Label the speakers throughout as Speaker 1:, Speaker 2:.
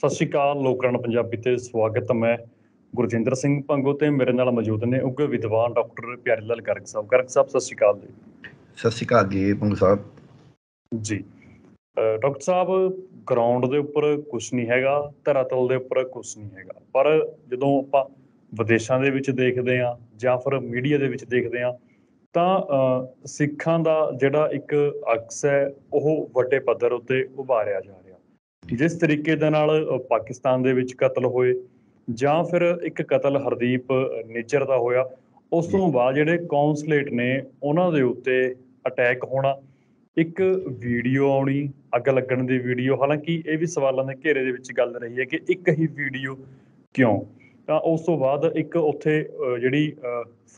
Speaker 1: ਸਤਿ ਸ਼੍ਰੀ ਅਕਾਲ ਲੋਕਰਨ ਪੰਜਾਬੀ ਤੇ ਸਵਾਗਤ ਹੈ ਮੈਂ ਗੁਰਜਿੰਦਰ ਸਿੰਘ ਪੰਗੋ ਤੇ ਮੇਰੇ ਨਾਲ ਮੌਜੂਦ ਨੇ ਉੱਘੇ ਵਿਦਵਾਨ ਡਾਕਟਰ ਪਿਆਰੀ ਲਾਲ ਗਰਗ ਸਾਹਿਬ। ਗਰਗ ਸਾਹਿਬ ਸਤਿ ਸ਼੍ਰੀ ਅਕਾਲ ਜੀ।
Speaker 2: ਸਤਿ ਸ਼੍ਰੀ ਅਕਾਲ ਜੀ ਪੰਗ ਸਾਹਿਬ।
Speaker 1: ਜੀ ਡਾਕਟਰ ਸਾਹਿਬ ਗਰਾਊਂਡ ਦੇ ਉੱਪਰ ਕੁਝ ਨਹੀਂ ਹੈਗਾ ਧਰਾਤਲ ਦੇ ਉੱਪਰ ਕੁਝ ਨਹੀਂ ਹੈਗਾ। ਪਰ ਜਦੋਂ ਆਪਾਂ ਵਿਦੇਸ਼ਾਂ ਦੇ ਵਿੱਚ ਦੇਖਦੇ ਆ ਜਾਂ ਫਿਰ ਮੀਡੀਆ ਦੇ ਵਿੱਚ ਦੇਖਦੇ ਆ ਤਾਂ ਸਿੱਖਾਂ ਦਾ ਜਿਹੜਾ ਇੱਕ ਅਕਸ ਹੈ ਉਹ ਵੱਡੇ ਪੱਧਰ ਉੱਤੇ ਉਭਾਰਿਆ ਜਾ ਰਿਹਾ। ਜਿਸ ਤਰੀਕੇ ਦੇ ਨਾਲ ਪਾਕਿਸਤਾਨ ਦੇ ਵਿੱਚ ਕਤਲ ਹੋਏ ਜਾਂ ਫਿਰ ਇੱਕ ਕਤਲ ਹਰਦੀਪ ਨਿੱਜਰ ਦਾ ਹੋਇਆ ਉਸ ਤੋਂ ਬਾਅਦ ਜਿਹੜੇ ਕੌਂਸਲੇਟ ਨੇ ਉਹਨਾਂ ਦੇ ਉੱਤੇ ਅਟੈਕ ਹੋਣਾ ਇੱਕ ਵੀਡੀਓ ਆਉਣੀ ਅੱਗ ਲੱਗਣ ਦੀ ਵੀਡੀਓ ਹਾਲਾਂਕਿ ਇਹ ਵੀ ਸਵਾਲਾਂ ਦੇ ਘੇਰੇ ਦੇ ਵਿੱਚ ਗੱਲ ਰਹੀ ਹੈ ਕਿ ਇੱਕ ਹੀ ਵੀਡੀਓ ਕਿਉਂ? ਤਾਂ ਉਸ ਤੋਂ ਬਾਅਦ ਇੱਕ ਉੱਥੇ ਜਿਹੜੀ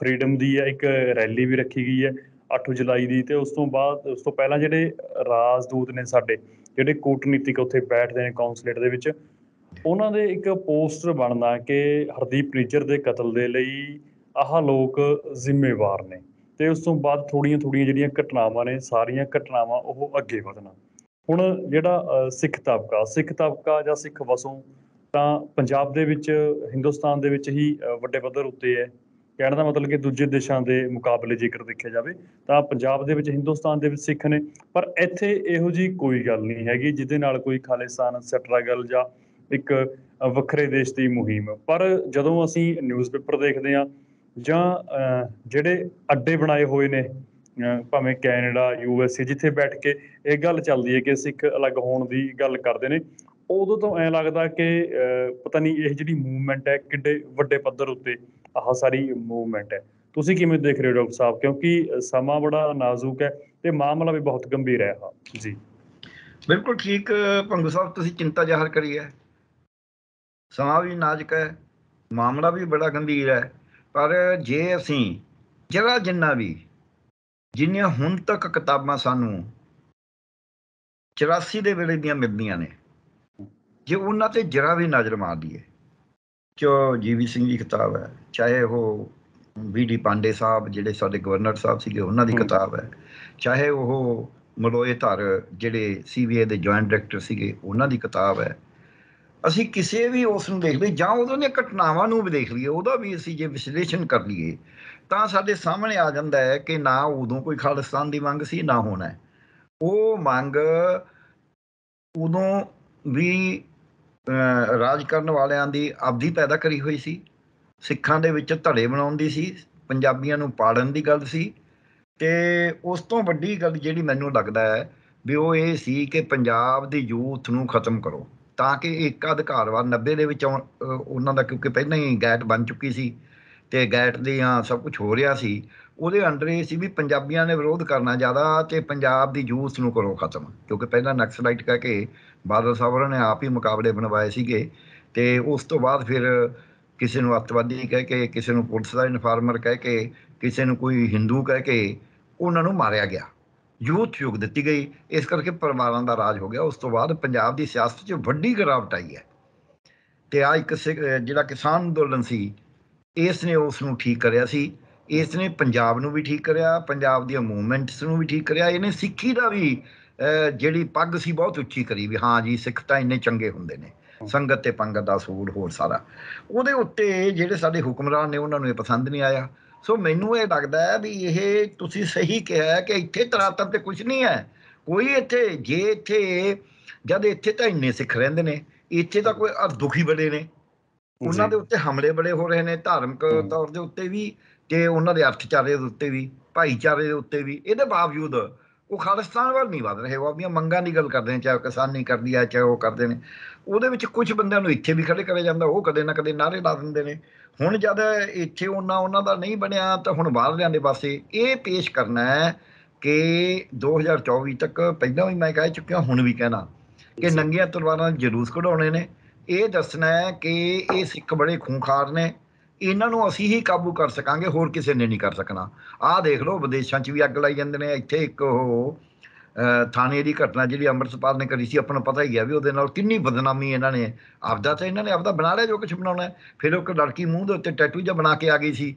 Speaker 1: ਫਰੀडम ਦੀ ਹੈ ਇੱਕ ਰੈਲੀ ਵੀ ਰੱਖੀ ਗਈ ਹੈ 8 ਜੁਲਾਈ ਦੀ ਤੇ ਉਸ ਤੋਂ ਬਾਅਦ ਉਸ ਤੋਂ ਪਹਿਲਾਂ ਜਿਹੜੇ ਰਾਜਦੂਤ ਨੇ ਸਾਡੇ ਜਿਹੜੇ ਕੂਟਨੀਤਿਕ ਉੱਥੇ ਬੈਠਦੇ ਨੇ ਕੌਂਸਲੇਟ ਦੇ ਵਿੱਚ, ਉਹਨਾਂ ਦੇ ਇੱਕ ਪੋਸਟਰ ਬਣਨਾ ਕਿ ਹਰਦੀਪ ਨਿੱਜਰ ਦੇ ਕਤਲ ਦੇ ਲਈ ਆਹ ਲੋਕ ਜ਼ਿੰਮੇਵਾਰ ਨੇ ਤੇ ਉਸ ਤੋਂ ਬਾਅਦ ਥੋੜੀਆਂ ਥੋੜੀਆਂ ਜਿਹੜੀਆਂ ਘਟਨਾਵਾਂ ਨੇ, ਸਾਰੀਆਂ ਘਟਨਾਵਾਂ ਉਹ ਅੱਗੇ ਵਧਣਾ। ਹੁਣ ਜਿਹੜਾ ਸਿੱਖ ਤਬਕਾ ਸਿੱਖ ਤਬਕਾ ਜਾਂ ਸਿੱਖ ਵਸੋਂ ਤਾਂ ਪੰਜਾਬ ਦੇ ਵਿੱਚ, ਹਿੰਦੁਸਤਾਨ ਦੇ ਵਿੱਚ ਹੀ ਵੱਡੇ ਪੱਧਰ ਉੱਤੇ ਹੈ। ਕਹਿਣ ਦਾ ਮਤਲਬ ਕਿ ਦੂਜੇ ਦੇਸ਼ਾਂ ਦੇ ਮੁਕਾਬਲੇ ਜੇਕਰ ਦੇਖਿਆ ਜਾਵੇ, ਤਾਂ ਪੰਜਾਬ ਦੇ ਵਿੱਚ ਹਿੰਦੁਸਤਾਨ ਦੇ ਵਿੱਚ ਸਿੱਖ ਨੇ, ਪਰ ਇੱਥੇ ਇਹੋ ਜੀ ਕੋਈ ਗੱਲ ਨਹੀਂ ਹੈਗੀ ਜਿਹਦੇ ਨਾਲ ਕੋਈ ਖਾਲਿਸਤਾਨ, ਸਟਰਗਲ ਜਾਂ ਇੱਕ ਵੱਖਰੇ ਦੇਸ਼ ਦੀ ਮੁਹਿੰਮ। ਪਰ ਜਦੋਂ ਅਸੀਂ ਨਿਊਜ਼ਪੇਪਰ ਦੇਖਦੇ ਹਾਂ ਜਾਂ ਜਿਹੜੇ ਅੱਡੇ ਬਣਾਏ ਹੋਏ ਨੇ ਭਾਵੇਂ ਕੈਨੇਡਾ ਯੂਐਸਏ ਜਿੱਥੇ ਬੈਠ ਕੇ ਇਹ ਗੱਲ ਚੱਲਦੀ ਹੈ ਕਿ ਸਿੱਖ ਅਲੱਗ ਹੋਣ ਦੀ ਗੱਲ ਕਰਦੇ ਨੇ, ਉਦੋਂ ਤੋਂ ਐ ਲੱਗਦਾ ਕਿ ਪਤਾ ਨਹੀਂ ਇਹ ਜਿਹੜੀ ਮੂਵਮੈਂਟ ਹੈ ਕਿੱਡੇ ਵੱਡੇ ਪੱਧਰ ਉੱਤੇ ਆਹ ਸਾਰੀ ਮੂਵਮੈਂਟ ਹੈ। ਤੁਸੀਂ ਕਿਵੇਂ ਦੇਖ ਰਹੇ ਹੋ ਡਾਕਟਰ ਸਾਹਿਬ? ਕਿਉਂਕਿ ਸਮਾਂ ਬੜਾ ਨਾਜ਼ੁਕ ਹੈ ਤੇ ਮਾਮਲਾ ਵੀ ਬਹੁਤ ਗੰਭੀਰ ਹੈ ਆਹ। ਜੀ।
Speaker 2: ਬਿਲਕੁਲ ਠੀਕ ਪੰਗੂ ਸਾਹਿਬ, ਤੁਸੀਂ ਚਿੰਤਾ ਜ਼ਾਹਰ ਕਰੀ ਹੈ। ਸਮਾਂ ਵੀ ਨਾਜ਼ੁਕ ਹੈ, ਮਾਮਲਾ ਵੀ ਬੜਾ ਗੰਭੀਰ ਹੈ। ਪਰ ਜੇ ਅਸੀਂ ਜਰਾ ਜਿੰਨਾ ਵੀ, ਜਿੰਨੀਆਂ ਹੁਣ ਤੱਕ ਕਿਤਾਬਾਂ ਸਾਨੂੰ 84 ਦੇ ਵੇਲੇ ਦੀਆਂ ਮਿਲਦੀਆਂ ਨੇ, ਜੇ ਉਹਨਾਂ ਤੇ ਜਰਾ ਵੀ ਨਜ਼ਰ ਮਾਰ ਦਈਏ ਜੋ ਜੀਵੀ ਸਿੰਘ ਦੀ ਕਿਤਾਬ ਹੈ ਚਾਹੇ ਉਹ ਡੀ ਪਾਂਡੇ ਸਾਹਿਬ ਜਿਹੜੇ ਸਾਡੇ ਗਵਰਨਰ ਸਾਹਿਬ ਸੀਗੇ ਉਹਨਾਂ ਦੀ। ਕਿਤਾਬ ਹੈ ਚਾਹੇ ਉਹ ਮਲੋਏ ਧਰ ਜਿਹੜੇ ਸੀਬੀਆਈ ਦੇ ਜੁਆਇੰਟ ਡਾਇਰੈਕਟਰ ਸੀਗੇ ਉਹਨਾਂ ਦੀ ਕਿਤਾਬ ਹੈ ਅਸੀਂ ਕਿਸੇ ਵੀ ਉਸ ਨੂੰ ਦੇਖ ਲਈ ਜਾਂ ਉਹਦੋਂ ਦੀਆਂ ਘਟਨਾਵਾਂ ਨੂੰ ਵੀ ਦੇਖ ਲਈਏ ਉਹਦਾ ਵੀ ਅਸੀਂ ਜੇ ਵਿਸ਼ਲੇਸ਼ਣ ਕਰ ਲਈਏ ਤਾਂ ਸਾਡੇ ਸਾਹਮਣੇ ਆ ਜਾਂਦਾ ਹੈ ਕਿ ਨਾ ਉਦੋਂ ਕੋਈ ਖਾਲਿਸਤਾਨ ਦੀ ਮੰਗ ਸੀ ਨਾ ਹੋਣਾ। ਉਹ ਮੰਗ ਉਦੋਂ ਵੀ ਰਾਜ ਕਰਨ ਵਾਲਿਆਂ ਦੀ ਆਪਦੀ ਪੈਦਾ ਕਰੀ ਹੋਈ ਸੀ। ਸਿੱਖਾਂ ਦੇ ਵਿੱਚ ਧੜੇ ਬਣਾਉਣ ਦੀ ਸੀ। ਪੰਜਾਬੀਆਂ ਨੂੰ ਪਾੜਨ ਦੀ ਗੱਲ ਸੀ। ਤੇ ਉਸ ਤੋਂ ਵੱਡੀ ਗੱਲ ਜਿਹੜੀ ਮੈਨੂੰ ਲੱਗਦਾ ਹੈ ਵੀ ਉਹ ਇਹ ਸੀ ਕਿ ਪੰਜਾਬ ਦੀ ਯੂਥ ਨੂੰ ਖਤਮ ਕਰੋ। ਤਾਂ ਕਿ ਇੱਕ ਅਧਿਕਾਰਵਾਦ 90 ਦੇ ਵਿੱਚ ਆਉਣ- ਉਹਨਾਂ ਦਾ ਕਿਉਂਕਿ ਪਹਿਲਾਂ ਹੀ ਗੈਟ ਬਣ ਚੁੱਕੀ ਸੀ ਤੇ ਗੈਟ ਦੀਆਂ ਸਭ ਕੁਝ ਹੋ ਰਿਹਾ ਸੀ, ਉਹਦੇ ਅੰਡਰ ਇਹ ਸੀ ਵੀ ਪੰਜਾਬੀਆਂ ਨੇ ਵਿਰੋਧ ਕਰਨਾ ਜ਼ਿਆਦਾ ਤੇ ਪੰਜਾਬ ਦੀ ਯੂਥ ਨੂੰ ਕਰੋ ਖਤਮ। ਕਿਉਂਕਿ ਪਹਿਲਾਂ ਨਕਸਲਾਈਟ ਕਹਿ ਕੇ ਬਾਦਲ ਸਾਹਿਬ ਉਹਨਾਂ ਨੇ ਆਪ ਹੀ ਮੁਕਾਬਲੇ ਬਣਵਾਏ ਸੀਗੇ ਤੇ ਉਸ ਤੋਂ ਬਾਅਦ ਫਿਰ ਕਿਸੇ ਨੂੰ ਅੱਤਵਾਦੀ ਕਹਿ ਕੇ, ਕਿਸੇ ਨੂੰ ਪੁਲਿਸ ਦਾ ਇਨਫਾਰਮਰ ਕਹਿ ਕੇ, ਕਿਸੇ ਨੂੰ ਕੋਈ ਹਿੰਦੂ ਕਹਿ ਕੇ ਉਹਨਾਂ ਨੂੰ ਮਾਰਿਆ ਗਿਆ। ਯੂਥ ਯੁਗ ਦਿੱਤੀ ਗਈ। ਇਸ ਕਰਕੇ ਪਰਿਵਾਰਾਂ ਦਾ ਰਾਜ ਹੋ ਗਿਆ। ਉਸ ਤੋਂ ਬਾਅਦ ਪੰਜਾਬ ਦੀ ਸਿਆਸਤ 'ਚ ਵੱਡੀ ਗਿਰਾਵਟ ਆਈ ਹੈ। ਤੇ ਆ ਇੱਕ ਜਿਹੜਾ ਕਿਸਾਨ ਅੰਦੋਲਨ ਸੀ, ਇਸ ਨੇ ਉਸ ਨੂੰ ਠੀਕ ਕਰਿਆ ਸੀ। ਇਸ ਨੇ ਪੰਜਾਬ ਨੂੰ ਵੀ ਠੀਕ ਕਰਿਆ, ਪੰਜਾਬ ਦੀਆਂ ਮੂਵਮੈਂਟਸ ਨੂੰ ਵੀ ਠੀਕ ਕਰਿਆ। ਇਹਨੇ ਸਿੱਖੀ ਦਾ ਵੀ ਜਿਹੜੀ ਪੱਗ ਸੀ ਬਹੁਤ ਉੱਚੀ ਕਰੀ ਵੀ ਹਾਂ ਜੀ ਸਿੱਖ ਤਾਂ ਇੰਨੇ ਚੰਗੇ ਹੁੰਦੇ ਨੇ। ਸੰਗਤ ਤੇ ਪੰਗਤ ਦਾ ਸੂੜ ਹੋਰ ਸਾਰਾ। ਉਹਦੇ ਉੱਤੇ ਜਿਹੜੇ ਸਾਡੇ ਹੁਕਮਰਾਨ ਨੇ ਉਹਨਾਂ ਨੂੰ ਇਹ ਪਸੰਦ ਨਹੀਂ ਆਇਆ। ਸੋ ਮੈਨੂੰ ਇਹ ਲੱਗਦਾ ਹੈ ਵੀ ਇਹ ਤੁਸੀਂ ਸਹੀ ਕਿਹਾ ਕਿ ਇੱਥੇ ਤਰਾਤਬ ਤੇ ਕੁਝ ਨਹੀਂ ਹੈ। ਕੋਈ ਇੱਥੇ ਜੇ ਇੱਥੇ ਜਦ ਇੱਥੇ ਤਾਂ ਇੰਨੇ ਸਿੱਖ ਰਹਿੰਦੇ ਨੇ ਇੱਥੇ ਤਾਂ ਕੋਈ ਦੁਖੀ ਬੜੇ ਨੇ। ਉਹਨਾਂ ਦੇ ਉੱਤੇ ਹਮਲੇ ਬੜੇ ਹੋ ਰਹੇ ਨੇ ਧਾਰਮਿਕ। ਤੌਰ ਦੇ ਉੱਤੇ ਵੀ ਤੇ ਉਹਨਾਂ ਦੇ ਅਰਥਚਾਰੇ ਦੇ ਉੱਤੇ ਵੀ ਭਾਈਚਾਰੇ ਦੇ ਉੱਤੇ ਵੀ। ਇਹਦੇ ਬਾਵਜੂਦ ਉਹ ਖਾਲਿਸਤਾਨ ਵੱਲ ਨਹੀਂ ਵਧ ਰਹੇ, ਉਹ ਆਪਣੀਆਂ ਮੰਗਾਂ ਦੀ ਗੱਲ ਕਰਦੇ ਨੇ, ਚਾਹੇ ਉਹ ਕਿਸਾਨੀ ਕਰਦੀ ਹੈ ਚਾਹੇ ਉਹ ਕਰਦੇ ਨੇ। ਉਹਦੇ ਵਿੱਚ ਕੁਝ ਬੰਦਿਆਂ ਨੂੰ ਇੱਥੇ ਵੀ ਖੜੇ ਕਰਿਆ ਜਾਂਦਾ, ਉਹ ਕਦੇ ਨਾ ਕਦੇ ਨਾਰੇ ਲਾ ਦਿੰਦੇ ਨੇ। ਹੁਣ ਜਦ ਇੱਥੇ ਉਹਨਾਂ ਉਹਨਾਂ ਦਾ ਨਹੀਂ ਬਣਿਆ, ਤਾਂ ਹੁਣ ਬਾਹਰਲਿਆਂ ਦੇ ਪਾਸੇ ਇਹ ਪੇਸ਼ ਕਰਨਾ ਹੈ ਕਿ 2024 ਤੱਕ ਪਹਿਲਾਂ ਵੀ ਮੈਂ ਕਹਿ ਚੁੱਕਿਆ, ਹੁਣ ਵੀ ਕਹਿਣਾ ਕਿ ਨੰਗੀਆਂ ਤਲਵਾਰਾਂ ਜਲੂਸ ਕਢਾਉਣੇ ਨੇ। ਇਹ ਦੱਸਣਾ ਹੈ ਕਿ ਇਹ ਸਿੱਖ ਬੜੇ ਖੂੰਖਾਰ ਨੇ। ਇਹਨਾਂ ਨੂੰ ਅਸੀਂ ਹੀ ਕਾਬੂ ਕਰ ਸਕਾਂਗੇ, ਹੋਰ ਕਿਸੇ ਨੇ ਨਹੀਂ ਕਰ ਸਕਣਾ। ਆਹ ਦੇਖ ਲਓ, ਵਿਦੇਸ਼ਾਂ 'ਚ ਵੀ ਅੱਗ ਲਾਈ ਜਾਂਦੇ ਨੇ, ਇੱਥੇ ਇੱਕ ਉਹ ਥਾਣੇ ਦੀ ਘਟਨਾ ਜਿਹੜੀ ਅੰਮ੍ਰਿਤਪਾਲ ਨੇ ਕਰੀ ਸੀ, ਆਪਾਂ ਨੂੰ ਪਤਾ ਹੀ ਹੈ ਵੀ ਉਹਦੇ ਨਾਲ ਕਿੰਨੀ ਬਦਨਾਮੀ ਇਹਨਾਂ ਨੇ, ਆਪਦਾ ਤਾਂ ਇਹਨਾਂ ਨੇ ਆਪਦਾ ਬਣਾ ਲਿਆ ਜੋ ਕੁਝ ਬਣਾਉਣਾ ਫਿਰ ਉਹ ਇੱਕ ਲੜਕੀ ਮੂੰਹ ਦੇ ਉੱਤੇ ਟੈਟੂ ਜਿਹਾ ਬਣਾ ਕੇ ਆ ਗਈ ਸੀ,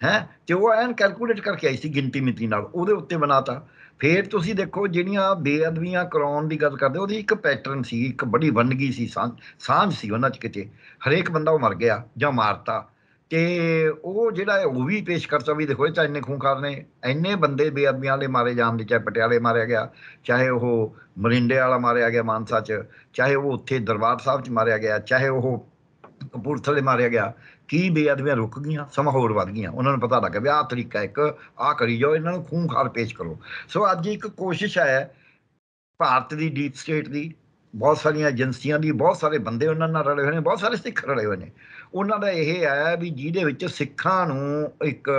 Speaker 2: ਹੈ? ਤੇ ਉਹ ਐਨ ਕੈਲਕੂਲੇਟ ਕਰਕੇ ਆਈ ਸੀ ਗਿਣਤੀ ਮਿਤੀ ਨਾਲ, ਉਹਦੇ ਉੱਤੇ ਬਣਾਤਾ। ਫਿਰ ਤੁਸੀਂ ਦੇਖੋ, ਜਿਹੜੀਆਂ ਬੇਅਦਬੀਆਂ ਕਰਾਉਣ ਦੀ ਗੱਲ ਕਰਦੇ, ਉਹਦੀ ਇੱਕ ਪੈਟਰਨ ਸੀ, ਇੱਕ ਬੜੀ ਵੰਡਗੀ ਸੀ, ਸਾਂਝ ਸਾਂਝ ਸੀ ਉਹਨਾਂ 'ਚ ਕਿਤੇ। ਹਰੇਕ ਬੰਦਾ ਉਹ ਮਰ ਗਿਆ ਜਾਂ ਮਾਰਤਾ। ਤੇ ਉਹ ਜਿਹੜਾ ਹੈ, ਉਹ ਵੀ ਪੇਸ਼ ਕਰਤਾ ਵੀ ਦੇਖੋ, ਇਹ ਤਾਂ ਇੰਨੇ ਖੂੰਖਾਰ ਨੇ। ਇੰਨੇ ਬੰਦੇ ਬੇਅਦਬੀਆਂ ਵਾਲੇ ਮਾਰੇ ਜਾਣ ਦੇ, ਚਾਹੇ ਪਟਿਆਲੇ ਮਾਰਿਆ ਗਿਆ, ਚਾਹੇ ਉਹ ਮਰਿੰਡੇ ਵਾਲਾ ਮਾਰਿਆ ਗਿਆ ਮਾਨਸਾ 'ਚ, ਚਾਹੇ ਉਹ ਉੱਥੇ ਦਰਬਾਰ ਸਾਹਿਬ 'ਚ ਮਾਰਿਆ ਗਿਆ, ਚਾਹੇ ਉਹ ਕਪੂਰਥਲੇ ਮਾਰਿਆ ਗਿਆ, ਕੀ ਬੇਅਦਬੀਆਂ ਰੁਕ ਗਈਆਂ, ਸਮਾਂ ਹੋਰ ਵੱਧ ਗਈਆਂ। ਉਹਨਾਂ ਨੂੰ ਪਤਾ ਲੱਗਾ ਵੀ ਆਹ ਤਰੀਕਾ ਇੱਕ, ਆਹ ਕਰੀ ਜਾਓ, ਇਹਨਾਂ ਨੂੰ ਖੂੰਖਾਰ ਪੇਸ਼ ਕਰੋ। ਸੋ ਅੱਜ ਇੱਕ ਕੋਸ਼ਿਸ਼ ਹੈ, ਭਾਰਤ ਦੀ, ਡੀਪ ਸਟੇਟ ਦੀ, ਬਹੁਤ ਸਾਰੀਆਂ ਏਜੰਸੀਆਂ ਦੀ, ਬਹੁਤ ਸਾਰੇ ਬੰਦੇ ਉਹਨਾਂ ਨਾਲ ਰਲੇ ਹੋਏ ਨੇ, ਬਹੁਤ ਸਾਰੇ ਸਿੱਖ ਰਲੇ ਹੋਏ ਨੇ। ਉਹਨਾਂ ਦਾ ਇਹ ਹੈ ਵੀ ਜਿਹਦੇ ਵਿੱਚ ਸਿੱਖਾਂ ਨੂੰ ਇੱਕ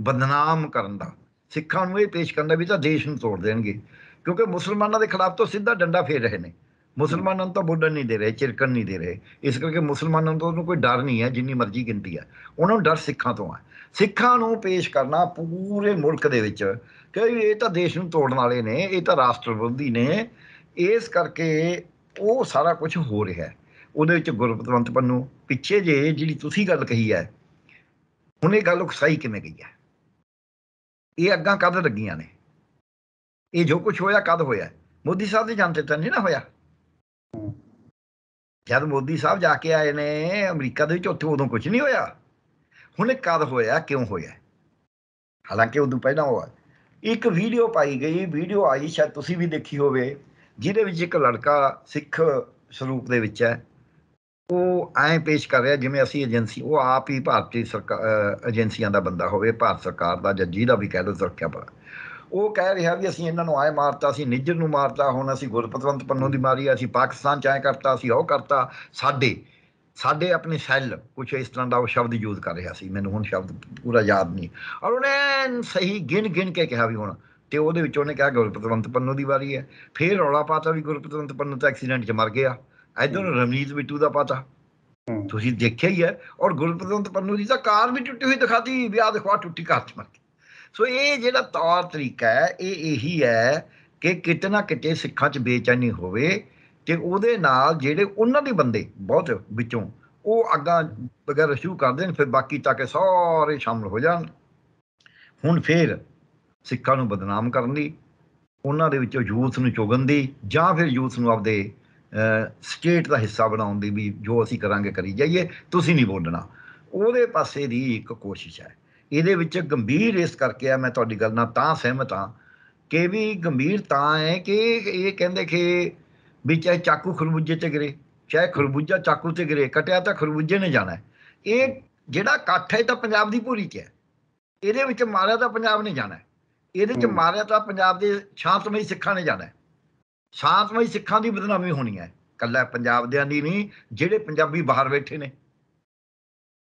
Speaker 2: ਬਦਨਾਮ ਕਰਨ ਦਾ, ਸਿੱਖਾਂ ਨੂੰ ਇਹ ਪੇਸ਼ ਕਰਨ ਦਾ ਵੀ ਤਾਂ ਦੇਸ਼ ਨੂੰ ਤੋੜ ਦੇਣਗੇ। ਕਿਉਂਕਿ ਮੁਸਲਮਾਨਾਂ ਦੇ ਖਿਲਾਫ ਤੋਂ ਸਿੱਧਾ ਡੰਡਾ ਫੇਰ ਰਹੇ ਨੇ। ਮੁਸਲਮਾਨਾਂ ਨੂੰ ਤਾਂ ਬੋਲਣ ਨਹੀਂ ਦੇ ਰਹੇ, ਚਿਰਕਣ ਨਹੀਂ ਦੇ ਰਹੇ। ਇਸ ਕਰਕੇ ਮੁਸਲਮਾਨਾਂ ਤੋਂ ਉਹਨੂੰ ਕੋਈ ਡਰ ਨਹੀਂ ਹੈ, ਜਿੰਨੀ ਮਰਜ਼ੀ ਗਿਣਤੀ ਹੈ। ਉਹਨਾਂ ਨੂੰ ਡਰ ਸਿੱਖਾਂ ਤੋਂ ਹੈ। ਸਿੱਖਾਂ ਨੂੰ ਪੇਸ਼ ਕਰਨਾ ਪੂਰੇ ਮੁਲਕ ਦੇ ਵਿੱਚ ਕਿ ਇਹ ਤਾਂ ਦੇਸ਼ ਨੂੰ ਤੋੜਨ ਵਾਲੇ ਨੇ, ਇਹ ਤਾਂ ਰਾਸ਼ਟਰ ਵਿਰੋਧੀ ਨੇ। ਇਸ ਕਰਕੇ ਉਹ ਸਾਰਾ ਕੁਝ ਹੋ ਰਿਹਾ ਹੈ। ਉਹਦੇ ਵਿੱਚ ਗੁਰਪਤਵੰਤ ਪੰਨੂ, ਪਿੱਛੇ ਜੇ ਜਿਹੜੀ ਤੁਸੀਂ ਗੱਲ ਕਹੀ ਹੈ, ਹੁਣ ਇਹ ਗੱਲ ਉਕਸਾਈ ਕਿਵੇਂ ਗਈ ਹੈ? ਇਹ ਅੱਗਾਂ ਕਦ ਲੱਗੀਆਂ ਨੇ? ਇਹ ਜੋ ਕੁਝ ਹੋਇਆ, ਕਦ ਹੋਇਆ? ਮੋਦੀ ਸਾਹਿਬ ਦੇ ਜਾਂਦੇ ਤਾਂ ਨਹੀਂ ਨਾ ਹੋਇਆ। ਜਦ ਮੋਦੀ ਸਾਹਿਬ ਜਾ ਕੇ ਆਏ ਨੇ, ਅਮਰੀਕਾ ਦੇ ਵਿੱਚ, ਉੱਥੇ ਉਦੋਂ ਕੁਝ ਨਹੀਂ ਹੋਇਆ। ਹੁਣ ਇਹ ਕਦ ਹੋਇਆ, ਕਿਉਂ ਹੋਇਆ? ਹਾਲਾਂਕਿ ਉਦੋਂ ਪਹਿਲਾਂ ਹੋਇਆ ਇੱਕ ਵੀਡੀਓ ਪਾਈ ਗਈ, ਵੀਡੀਓ ਆਈ, ਸ਼ਾਇਦ ਤੁਸੀਂ ਵੀ ਦੇਖੀ ਹੋਵੇ, ਜਿਹਦੇ ਵਿੱਚ ਇੱਕ ਲੜਕਾ ਸਿੱਖ ਸਰੂਪ ਦੇ ਵਿੱਚ ਹੈ। ਉਹ ਐਂ ਪੇਸ਼ ਕਰ ਰਿਹਾ ਜਿਵੇਂ ਅਸੀਂ ਏਜੰਸੀ, ਉਹ ਆਪ ਹੀ ਭਾਰਤੀ ਸਰਕਾਰ ਏਜੰਸੀਆਂ ਦਾ ਬੰਦਾ ਹੋਵੇ, ਭਾਰਤ ਸਰਕਾਰ ਦਾ ਜਾਂ ਜਿਹਦਾ ਵੀ ਕਹਿ ਲਓ ਸੁਰੱਖਿਆ ਪਰ ਉਹ ਕਹਿ ਰਿਹਾ ਵੀ ਅਸੀਂ ਇਹਨਾਂ ਨੂੰ ਆਏ ਮਾਰਤਾ, ਅਸੀਂ ਨਿੱਜਰ ਨੂੰ ਮਾਰਤਾ, ਹੁਣ ਅਸੀਂ ਗੁਰਪਤਵੰਤ ਪੰਨੂ ਦੀ ਮਾਰੀ, ਅਸੀਂ ਪਾਕਿਸਤਾਨ ਚ ਐਂ ਕਰਤਾ, ਅਸੀਂ ਉਹ ਕਰਤਾ। ਸਾਡੇ ਸਾਡੇ ਆਪਣੇ ਸੈੱਲ ਕੁਝ ਇਸ ਤਰ੍ਹਾਂ ਦਾ ਉਹ ਸ਼ਬਦ ਯੂਜ਼ ਕਰ ਰਿਹਾ ਸੀ, ਮੈਨੂੰ ਹੁਣ ਸ਼ਬਦ ਪੂਰਾ ਯਾਦ ਨਹੀਂ। ਔਰ ਉਹਨੇ ਸਹੀ ਗਿਣ ਗਿਣ ਕੇ ਕਿਹਾ ਵੀ ਹੁਣ, ਤੇ ਉਹਦੇ ਵਿੱਚ ਉਹਨੇ ਕਿਹਾ ਗੁਰਪਤਵੰਤ ਪੰਨੂ ਦੀ ਵਾਰੀ ਹੈ। ਫੇਰ ਰੌਲਾ ਪਾਤਾ ਵੀ ਗੁਰਪਤਵੰਤ ਪੰਨੂ ਤਾਂ ਐਕਸੀਡੈਂਟ 'ਚ ਮਰ ਗਿਆ। ਇਧਰ ਰਮਨੀਤ ਬਿੱਟੂ ਦਾ ਪਾਤਾ। ਤੁਸੀਂ ਦੇਖਿਆ ਹੀ ਹੈ। ਔਰ ਗੁਰਪਤਵੰਤ ਪੰਨੂ ਦੀ ਤਾਂ ਕਾਰ ਵੀ ਟੁੱਟੀ ਹੋਈ ਦਿਖਾਤੀ ਵਿਆਹ ਦਿਖਵਾ ਟੁੱਟੀ ਕਾਰ 'ਚ ਮਰ ਗਈ। ਸੋ ਇਹ ਜਿਹੜਾ ਤੌਰ ਤਰੀਕਾ ਹੈ ਇਹ ਇਹੀ ਹੈ ਕਿ ਕਿਤੇ ਨਾ ਕਿਤੇ ਸਿੱਖਾਂ 'ਚ ਬੇਚੈਨੀ ਹੋਵੇ ਤੇ ਉਹਦੇ ਨਾਲ ਜਿਹੜੇ ਉਹਨਾਂ ਦੇ ਬੰਦੇ ਬਹੁਤ ਵਿੱਚੋਂ ਉਹ ਅੱਗਾ ਵਗੈਰਾ ਸ਼ੁਰੂ ਕਰ ਦੇਣ ਫਿਰ ਬਾਕੀ ਤੱਕ ਸਾਰੇ ਸ਼ਾਮਲ ਹੋ ਜਾਣ। ਹੁਣ ਫੇਰ ਸਿੱਖਾਂ ਨੂੰ ਬਦਨਾਮ ਕਰਨ ਦੀ ਉਹਨਾਂ ਦੇ ਵਿੱਚੋਂ ਯੂਥ ਨੂੰ ਚੁਗਣ ਦੀ ਜਾਂ ਫਿਰ ਯੂਥ ਨੂੰ ਆਪਦੇ ਸਟੇਟ ਦਾ ਹਿੱਸਾ ਬਣਾਉਣ ਦੀ ਵੀ ਜੋ ਅਸੀਂ ਕਰਾਂਗੇ ਕਰੀ ਜਾਈਏ ਤੁਸੀਂ ਨਹੀਂ ਬੋਲਣਾ। ਉਹਦੇ ਪਾਸੇ ਦੀ ਇੱਕ ਕੋਸ਼ਿਸ਼ ਹੈ। ਇਹਦੇ ਵਿੱਚ ਗੰਭੀਰ ਇਸ ਕਰਕੇ ਆ ਮੈਂ ਤੁਹਾਡੀ ਗੱਲ ਨਾਲ ਤਾਂ ਸਹਿਮਤ ਹਾਂ ਕਿ ਵੀ ਗੰਭੀਰ ਤਾਂ ਹੈ ਕਿ ਇਹ ਕਹਿੰਦੇ ਕਿ ਵੀ ਚਾਹੇ ਚਾਕੂ ਖਰਬੂਜੇ ਤੇ ਗਿਰੇ ਚਾਹੇ ਖਰਬੂਜਾ ਚਾਕੂ ਤੇ ਗਿਰੇ ਕਟਿਆ ਤਾਂ ਖਰਬੂਜੇ ਨੇ ਜਾਣਾ ਇਹ ਜਿਹੜਾ ਇਕੱਠ ਹੈ ਤਾਂ ਪੰਜਾਬ ਦੀ ਪੂਰੀ ਚ ਹੈ। ਇਹਦੇ ਵਿੱਚ ਮਾਰਿਆ ਤਾਂ ਪੰਜਾਬ ਨੇ ਜਾਣਾ ਇਹਦੇ ਚ ਮਾਰਿਆ ਤਾਂ ਪੰਜਾਬ ਦੇ ਸ਼ਾਂਤਮਈ ਸਿੱਖਾਂ ਨੇ ਜਾਣਾ ਸ਼ਾਂਤਮਈ ਸਿੱਖਾਂ ਦੀ ਬਦਨਾਮੀ ਹੋਣੀ ਹੈ। ਕੱਲਾ ਪੰਜਾਬ ਦੇ ਦੀ ਨਹੀਂ ਜਿਹੜੇ ਪੰਜਾਬੀ ਬਾਹਰ ਬੈਠੇ ਨੇ